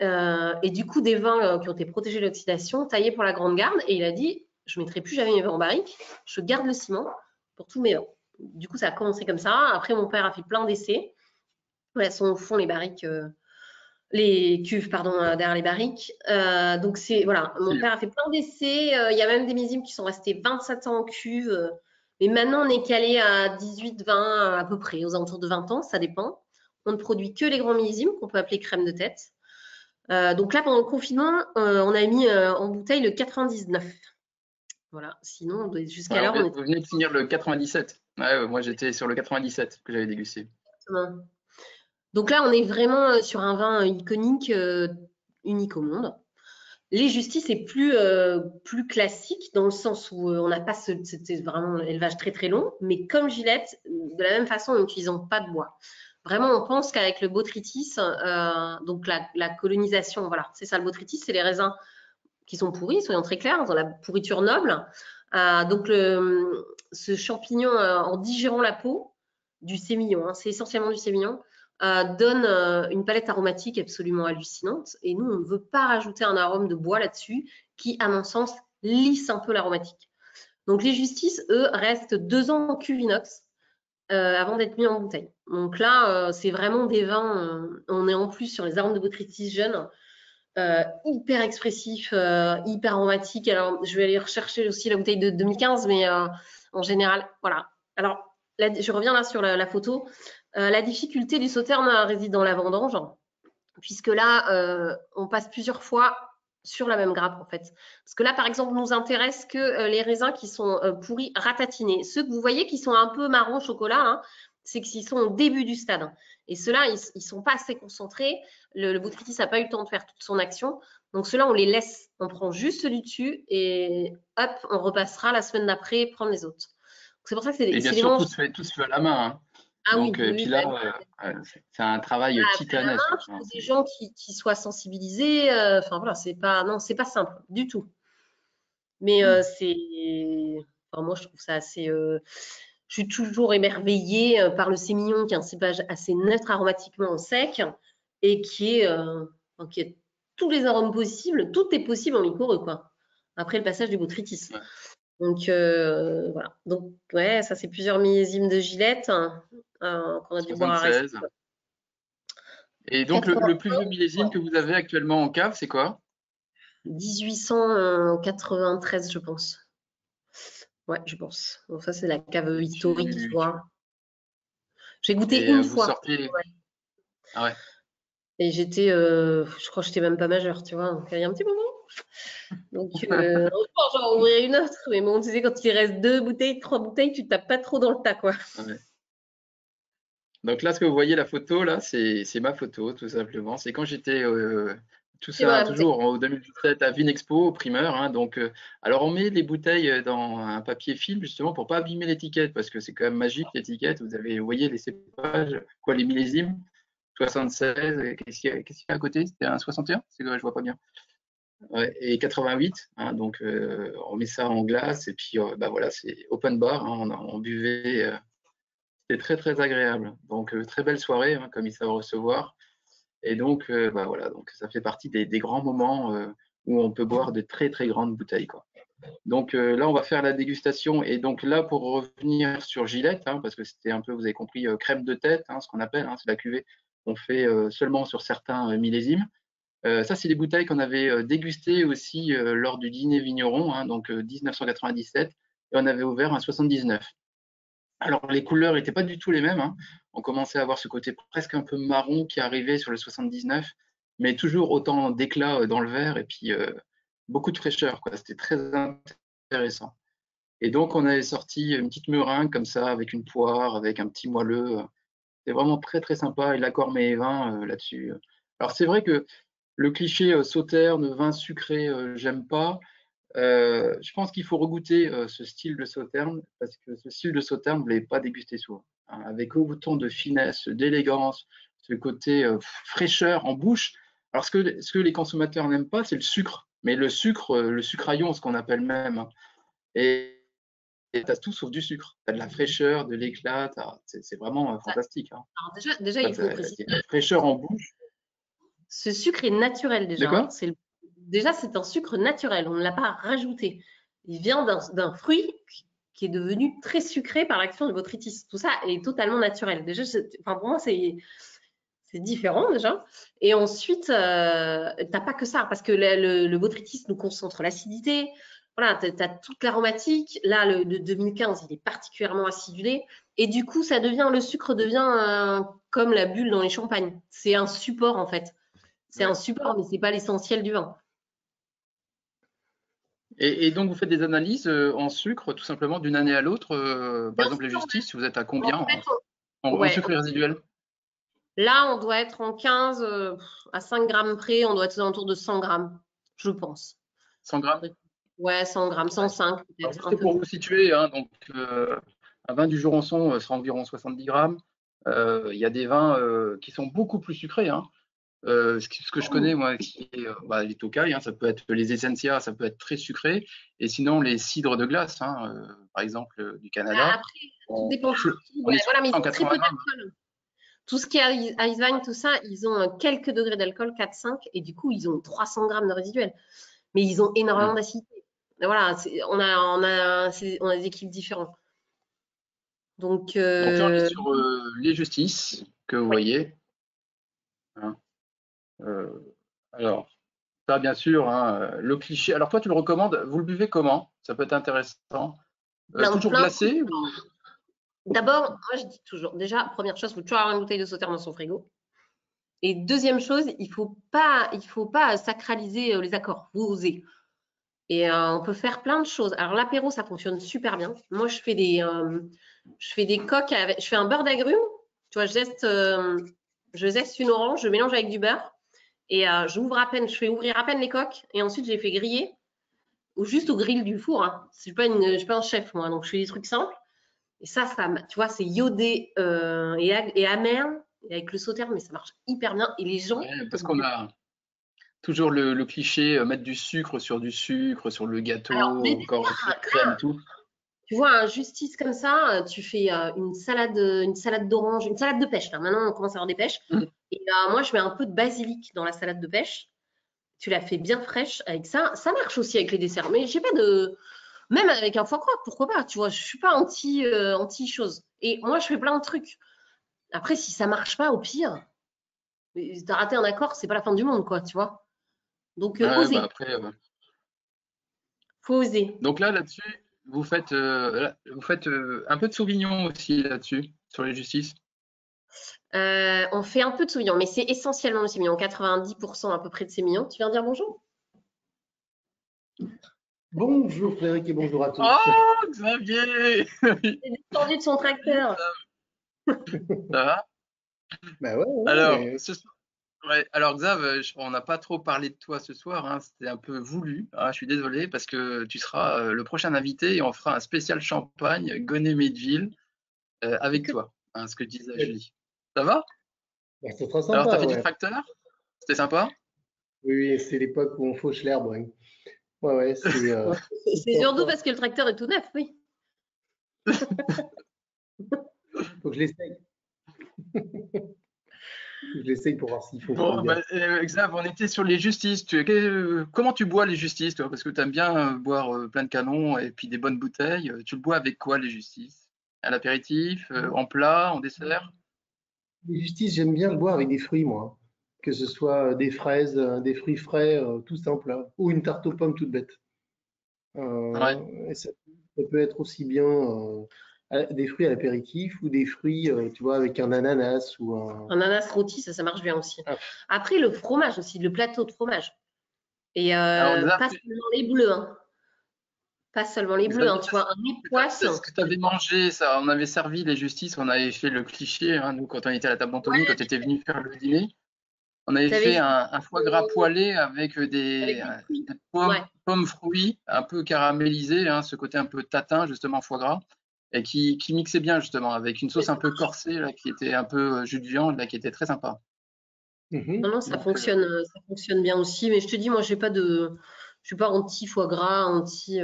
Euh, et du coup, des vins euh, qui ont été protégés de l'oxydation, taillés pour la grande garde. Et il a dit, je ne mettrai plus jamais mes vins en barrique, je garde le ciment pour tous mes. Du coup, ça a commencé comme ça. Après, mon père a fait plein d'essais. Elles sont au fond les barriques, euh, les cuves, pardon, derrière les barriques. donc, c'est, voilà, mon père a fait plein d'essais. Il y a même des millésimes qui sont restés 27 ans en cuve. Mais maintenant, on est calé à 18, 20 à peu près, aux alentours de 20 ans, ça dépend. On ne produit que les grands millésimes qu'on peut appeler crème de tête. Euh, donc là, pendant le confinement, euh, on a mis euh, en bouteille le 99. Voilà, sinon, jusqu'à là, on Vous venez de finir le 97. moi, j'étais sur le 97 que j'avais dégusté. Exactement. Donc là, on est vraiment sur un vin iconique, unique au monde. Les justices est plus, euh, plus classique dans le sens où euh, on n'a pas ce, vraiment un élevage très très long, mais comme Gillette, de la même façon, nous n'utilisons pas de bois. Vraiment, on pense qu'avec le botrytis, euh, donc la, colonisation, voilà, c'est ça le botrytis, c'est les raisins qui sont pourris, soyons très clairs, dans la pourriture noble. donc ce champignon, en digérant la peau du sémillon, hein, c'est essentiellement du sémillon, euh, donne euh, une palette aromatique absolument hallucinante. Et nous, on ne veut pas rajouter un arôme de bois là-dessus qui, à mon sens, lisse un peu l'aromatique. Donc les justices, eux, restent deux ans en cuve inox euh, avant d'être mis en bouteille. Donc là, c'est vraiment des vins, on est en plus sur les arômes de botrytis jeunes, hyper expressifs, hyper aromatiques. Alors, je vais aller rechercher aussi la bouteille de 2015, mais en général, voilà. Alors, je reviens là sur la photo. Euh, la difficulté du sauterne réside dans la vendange, puisque là, euh, on passe plusieurs fois sur la même grappe en fait. Parce que là, par exemple, nous intéresse que euh, les raisins qui sont pourris ratatinés. Ceux que vous voyez qui sont un peu marron chocolat, hein, c'est qu'ils sont au début du stade. Et ceux-là, ils ne sont pas assez concentrés. Le, le botrytis n'a pas eu le temps de faire toute son action. Donc ceux-là, on les laisse. On prend juste celui dessus et hop, on repassera la semaine d'après prendre les autres. C'est pour ça que c'est des. Et bien sûr, tout se, fait, tout se fait à la main. Hein. Ah Donc, euh, puis là, c'est un travail ah, titanesque. Il faut des gens qui, soient sensibilisés. Euh, enfin voilà, c'est pas, non, c'est pas simple du tout. Mais euh, mm. c'est, moi je trouve ça assez. je suis toujours émerveillée par le sémillon, qui est un cépage assez neutre aromatiquement en sec et qui est, qui a tous les arômes possibles. Tout est possible en liquoreux, quoi. Après le passage du botrytis. Donc voilà. Donc ouais, ça c'est plusieurs millésimes de Gillette. Euh, qu'on a dû boire à Et donc, le, plus vieux millésime que vous avez actuellement en cave, c'est quoi? 1893, je pense. Ouais, je pense. Donc, ça, c'est la cave historique, tu vois. J'ai goûté une euh, fois. Ah ouais. Et j'étais, euh, je crois que j'étais même pas majeure, tu vois. Donc, il y a un petit moment. Donc, euh, j'en ouvrir une autre. Mais bon, tu sais, quand il reste deux bouteilles, trois bouteilles, tu tapes pas trop dans le tas, quoi. Ouais. Donc là, ce que vous voyez, la photo, là, c'est ma photo, tout simplement. C'est quand j'étais euh, tout ça, toujours en 2017 à Vinexpo, au primeur. Hein, donc, euh, alors, on met les bouteilles dans un papier film, justement, pour pas abîmer l'étiquette, parce que c'est quand même magique, l'étiquette. Vous avez, vous voyez, les cépages, quoi, les millésimes, 76, qu'est-ce qu'il y, a à côté? C'était un 61 Je vois pas bien. et 88, hein, donc euh, on met ça en glace, et puis, bah voilà, c'est open bar, hein, on, on, buvait c'était très très agréable. Donc euh, très belle soirée, hein, comme ils savent recevoir. Et donc, euh, bah, voilà, donc ça fait partie des, grands moments euh, où on peut boire de très très grandes bouteilles. Donc là, on va faire la dégustation. Et donc là, pour revenir sur Gillette, hein, parce que c'était un peu, vous avez compris, crème de tête, hein, ce qu'on appelle, c'est la cuvée qu'on fait seulement sur certains millésimes. ça, c'est des bouteilles qu'on avait dégustées aussi lors du dîner vigneron, donc 1997, et on avait ouvert un 79. Alors, les couleurs n'étaient pas du tout les mêmes. Hein. On commençait à avoir ce côté presque un peu marron qui arrivait sur le 79, mais toujours autant d'éclat euh, dans le verre et puis euh, beaucoup de fraîcheur. C'était très intéressant. Et donc, on avait sorti une petite meringue comme ça, avec une poire, avec un petit moelleux. C'était vraiment très, très sympa. Et l'accord mes vin euh, là-dessus. Alors, c'est vrai que le cliché sauterne, vin sucré, j'aime pas. Euh, je pense qu'il faut regoûter euh, ce style de sauterne parce que ce style de sauterne, vous ne l'avez pas dégusté souvent. hein, avec autant de finesse, d'élégance, ce côté euh, fraîcheur en bouche. Alors, ce que, ce que les consommateurs n'aiment pas, c'est le sucre. Mais le sucre, le sucraillon, ce qu'on appelle même. Hein. Et tu as tout sauf du sucre. Tu as de la fraîcheur, de l'éclat. C'est vraiment fantastique. Hein. Alors déjà, déjà il faut préciser. La fraîcheur en bouche. Ce sucre est naturel déjà. Hein. Déjà, c'est un sucre naturel. On ne l'a pas rajouté. Il vient d'un fruit qui est devenu très sucré par l'action de botrytis. Tout ça est totalement naturel. Déjà, enfin, pour moi, c'est c'est différent déjà. Et ensuite, euh, tu n'as pas que ça, parce que le, le, botrytis nous concentre l'acidité. Voilà, tu as, toute l'aromatique. Là, le de 2015, il est particulièrement acidulé. Et du coup, ça devient, le sucre devient euh, comme la bulle dans les champagnes. C'est un support en fait. C'est un support, mais ce n'est pas l'essentiel du vin. Et, donc, vous faites des analyses euh, en sucre, tout simplement, d'une année à l'autre. par exemple, les justices, vous êtes à combien en, sucre résiduel? Là, on doit être en 15 euh, à 5 grammes près, on doit être autour de 100 grammes, je pense. 100 grammes? Ouais, 100 grammes, 105 peut-être. Pour vous situer, hein, donc, euh, un vin du Jurançon euh, sera environ 70 grammes. Il y a des vins qui sont beaucoup plus sucrés. Hein. Ce, que, je connais, moi, qui est, bah, les Tokai, hein, ça peut être les Essentia, ça peut être très sucré. Et sinon, les cidres de glace, par exemple, du Canada. Ah, après, tout dépend. voilà, mais très peu d'alcool. Tout ce qui est Eiswein, tout ça, ils ont quelques degrés d'alcool, 4-5, et du coup, ils ont 300 grammes de résiduel. Mais ils ont énormément d'acidité. Voilà, on a, on, a, on a des équipes différentes. Donc, euh... on est sur euh, les justices que vous voyez. Euh, alors, ça, bien sûr, hein, le cliché. Alors, toi, tu le recommandes. Vous le buvez comment? Ça peut être intéressant. Euh, toujours glacé D'abord, moi je dis toujours, déjà, première chose, il faut toujours avoir une bouteille de sauterne dans son frigo. Et deuxième chose, il ne faut, pas, faut pas sacraliser euh, les accords, vous osez. Et euh, on peut faire plein de choses. Alors l'apéro, ça fonctionne super bien. Moi, je fais des, euh, je fais des coques, avec, je fais un beurre d'agrumes. Tu vois, je zeste, je zeste une orange, je mélange avec du beurre. Et j'ouvre à peine, je fais ouvrir à peine les coques. Et ensuite, je les fais griller. Ou juste au grill du four. Hein. Je ne suis, suis, pas un chef, moi. Donc, je fais des trucs simples. Et ça, ça tu vois, c'est iodé euh, et, amer, et avec le sauterne, mais ça marche hyper bien. Et les gens. parce qu'on a toujours le, cliché, euh, mettre du sucre sur du sucre, sur le gâteau, encore la crème, tout. Tu vois, un justice comme ça, euh, tu fais une salade, une salade d'orange, une salade de pêche. Maintenant, on commence à avoir des pêches. Mmh. Et moi, je mets un peu de basilic dans la salade de pêche. Tu la fais bien fraîche avec ça. Ça marche aussi avec les desserts. Mais j'ai pas de même avec un foie gras, pourquoi pas Tu vois, je suis pas anti euh, anti chose. Et moi, je fais plein de trucs. Après, si ça marche pas, au pire, t'as raté un accord, c'est pas la fin du monde, quoi, tu vois. Donc, euh, osez. Bah après, Faut oser. Donc là, là-dessus, vous faites, euh, vous faites un peu de Sauvignon aussi là-dessus, sur les justices? on fait un peu de Sauvignon, mais c'est essentiellement le Sauvignon, 90% à peu près de Sauvignon. Tu viens dire bonjour? Bonjour Frédéric et bonjour à tous. Oh Xavier Il est descendu de son tracteur. Ça va? Bah ouais, alors, alors Xav, on n'a pas trop parlé de toi ce soir, hein. c'était un peu voulu. Hein. je suis désolé parce que tu seras euh, le prochain invité et on fera un spécial champagne Gonnet Medville euh, avec toi, hein, ce que disait Julie. Ça va? Bah, C'est très sympa. Alors, tu as fait du tracteur C'était sympa? Oui, c'est l'époque où on fauche l'herbe. Ouais, ouais, c'est. Euh, c'est surtout parce que le tracteur est tout neuf, oui. Faut que je l'essaye. je l'essaye pour voir s'il faut. Bon, bah, euh, on était sur les justices. Tu, comment tu bois les justices, toi? Parce que tu aimes bien euh, boire plein de canons et puis des bonnes bouteilles. Tu le bois avec quoi, les justices? À l'apéritif, en plat, en dessert? Les justices, j'aime bien le boire avec des fruits, moi que ce soit des fraises, euh, des fruits frais, euh, tout simple, hein, ou une tarte aux pommes toute bête. Euh, ça, peut être aussi bien des fruits à l'apéritif ou des fruits, tu vois, avec un ananas ou un. Un ananas rôti, ça, ça marche bien aussi. Ah. Après, le fromage aussi, le plateau de fromage. Et pas seulement les bleus, hein. Pas seulement les bleus, hein, tu vois, un époisse. Ce que tu avais mangé, ça, on avait servi les justices, on avait fait le cliché, hein, nous, quand on était à la table d'Anthony, quand tu étais venu faire le dîner. On avait fait un, foie gras poêlé avec des, pommes, fruits un peu caramélisés, hein, ce côté un peu tatin, justement, foie gras. Et qui, mixait bien justement avec une sauce un peu corsée là, qui était un peu jus de viande là, qui était très sympa. Mhm. Non, non, ça fonctionne, ça fonctionne bien aussi. Mais je te dis, moi, j'ai pas de, je suis pas anti foie gras, anti.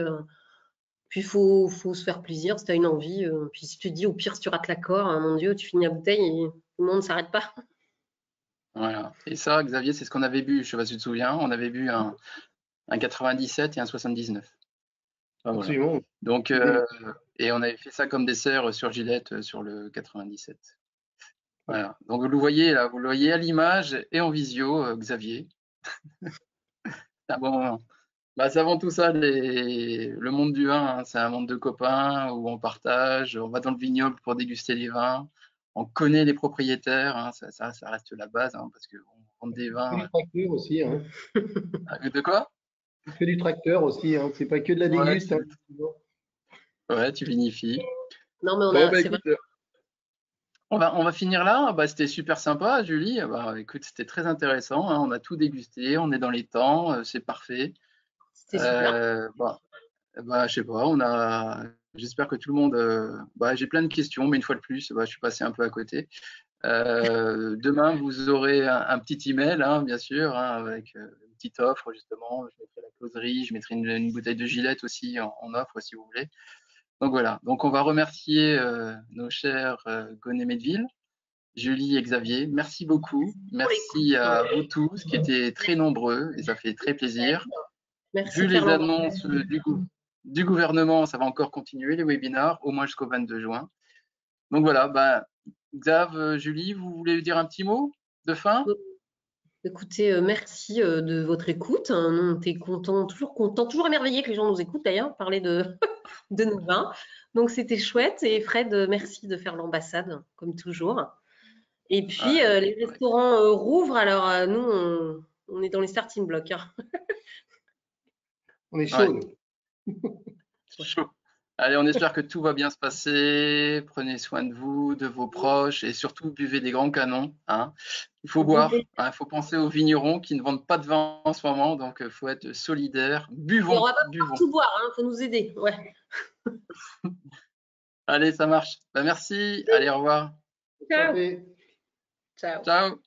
Puis il faut, faut, se faire plaisir si tu as une envie. puis si tu te dis, au pire, si tu rates l'accord, hein, mon Dieu, tu finis la bouteille et tout le monde ne s'arrête pas. Voilà. Et ça, Xavier, c'est ce qu'on avait bu. Je ne sais pas si tu te souviens. On avait bu un, un 97 et un 79. Donc, euh, et on avait fait ça comme dessert sur Gillette euh, sur le 97. Voilà. Donc vous le voyez là, vous le voyez à l'image et en visio, euh, Xavier. c'est un bon. Bah, c'est avant tout ça, le monde du vin, hein. c'est un monde de copains où on partage, on va dans le vignoble pour déguster les vins, on connaît les propriétaires, hein. ça, ça, reste la base, hein, parce qu'on vend des vins. Du tracteur aussi. Ah, de quoi? Que du tracteur aussi, c'est pas que de la déguste. Ouais, tu vinifies. Non, mais on a, bah, on va, on va, finir là. Bah, c'était super sympa, Julie. Bah, écoute, c'était très intéressant. On a tout dégusté. On est dans les temps. Euh, c'est parfait. Euh, bah, bah, je sais pas, on a. J'espère que tout le monde. Euh, bah, j'ai plein de questions, mais une fois de plus, bah, je suis passé un peu à côté. Euh, demain, vous aurez un, petit email, hein, bien sûr, hein, avec petite offre justement. Je mettrai la closerie, je mettrai une, bouteille de gilette aussi en, offre si vous voulez. Donc voilà. Donc on va remercier nos chers Goné Medville. Julie et Xavier, merci beaucoup. Merci à vous tous qui étaient très nombreux et ça fait très plaisir. Vu les annonces du, gouvernement, ça va encore continuer les webinars, au moins jusqu'au 22 juin. Donc voilà, bah, Xav, euh, Julie, vous voulez dire un petit mot de fin? Écoutez, euh, merci euh, de votre écoute. On était content, toujours content, toujours émerveillé que les gens nous écoutent d'ailleurs, parler de, de nos vins. Donc c'était chouette. Et Fred, merci de faire l'ambassade, comme toujours. Et puis les restaurants rouvrent. Alors nous, on, est dans les starting blocks. Hein. On est chaud. chaud. Allez, on espère que tout va bien se passer. Prenez soin de vous, de vos proches et surtout buvez des grands canons. Hein. Il faut boire. Hein. Il faut penser aux vignerons qui ne vendent pas de vin en ce moment, donc il euh, faut être solidaire. Buvons. on va pas tout boire. Il hein. faut nous aider. Ouais. Allez, ça marche. Bah, merci. Allez, au revoir. Ciao. Ciao. Ciao.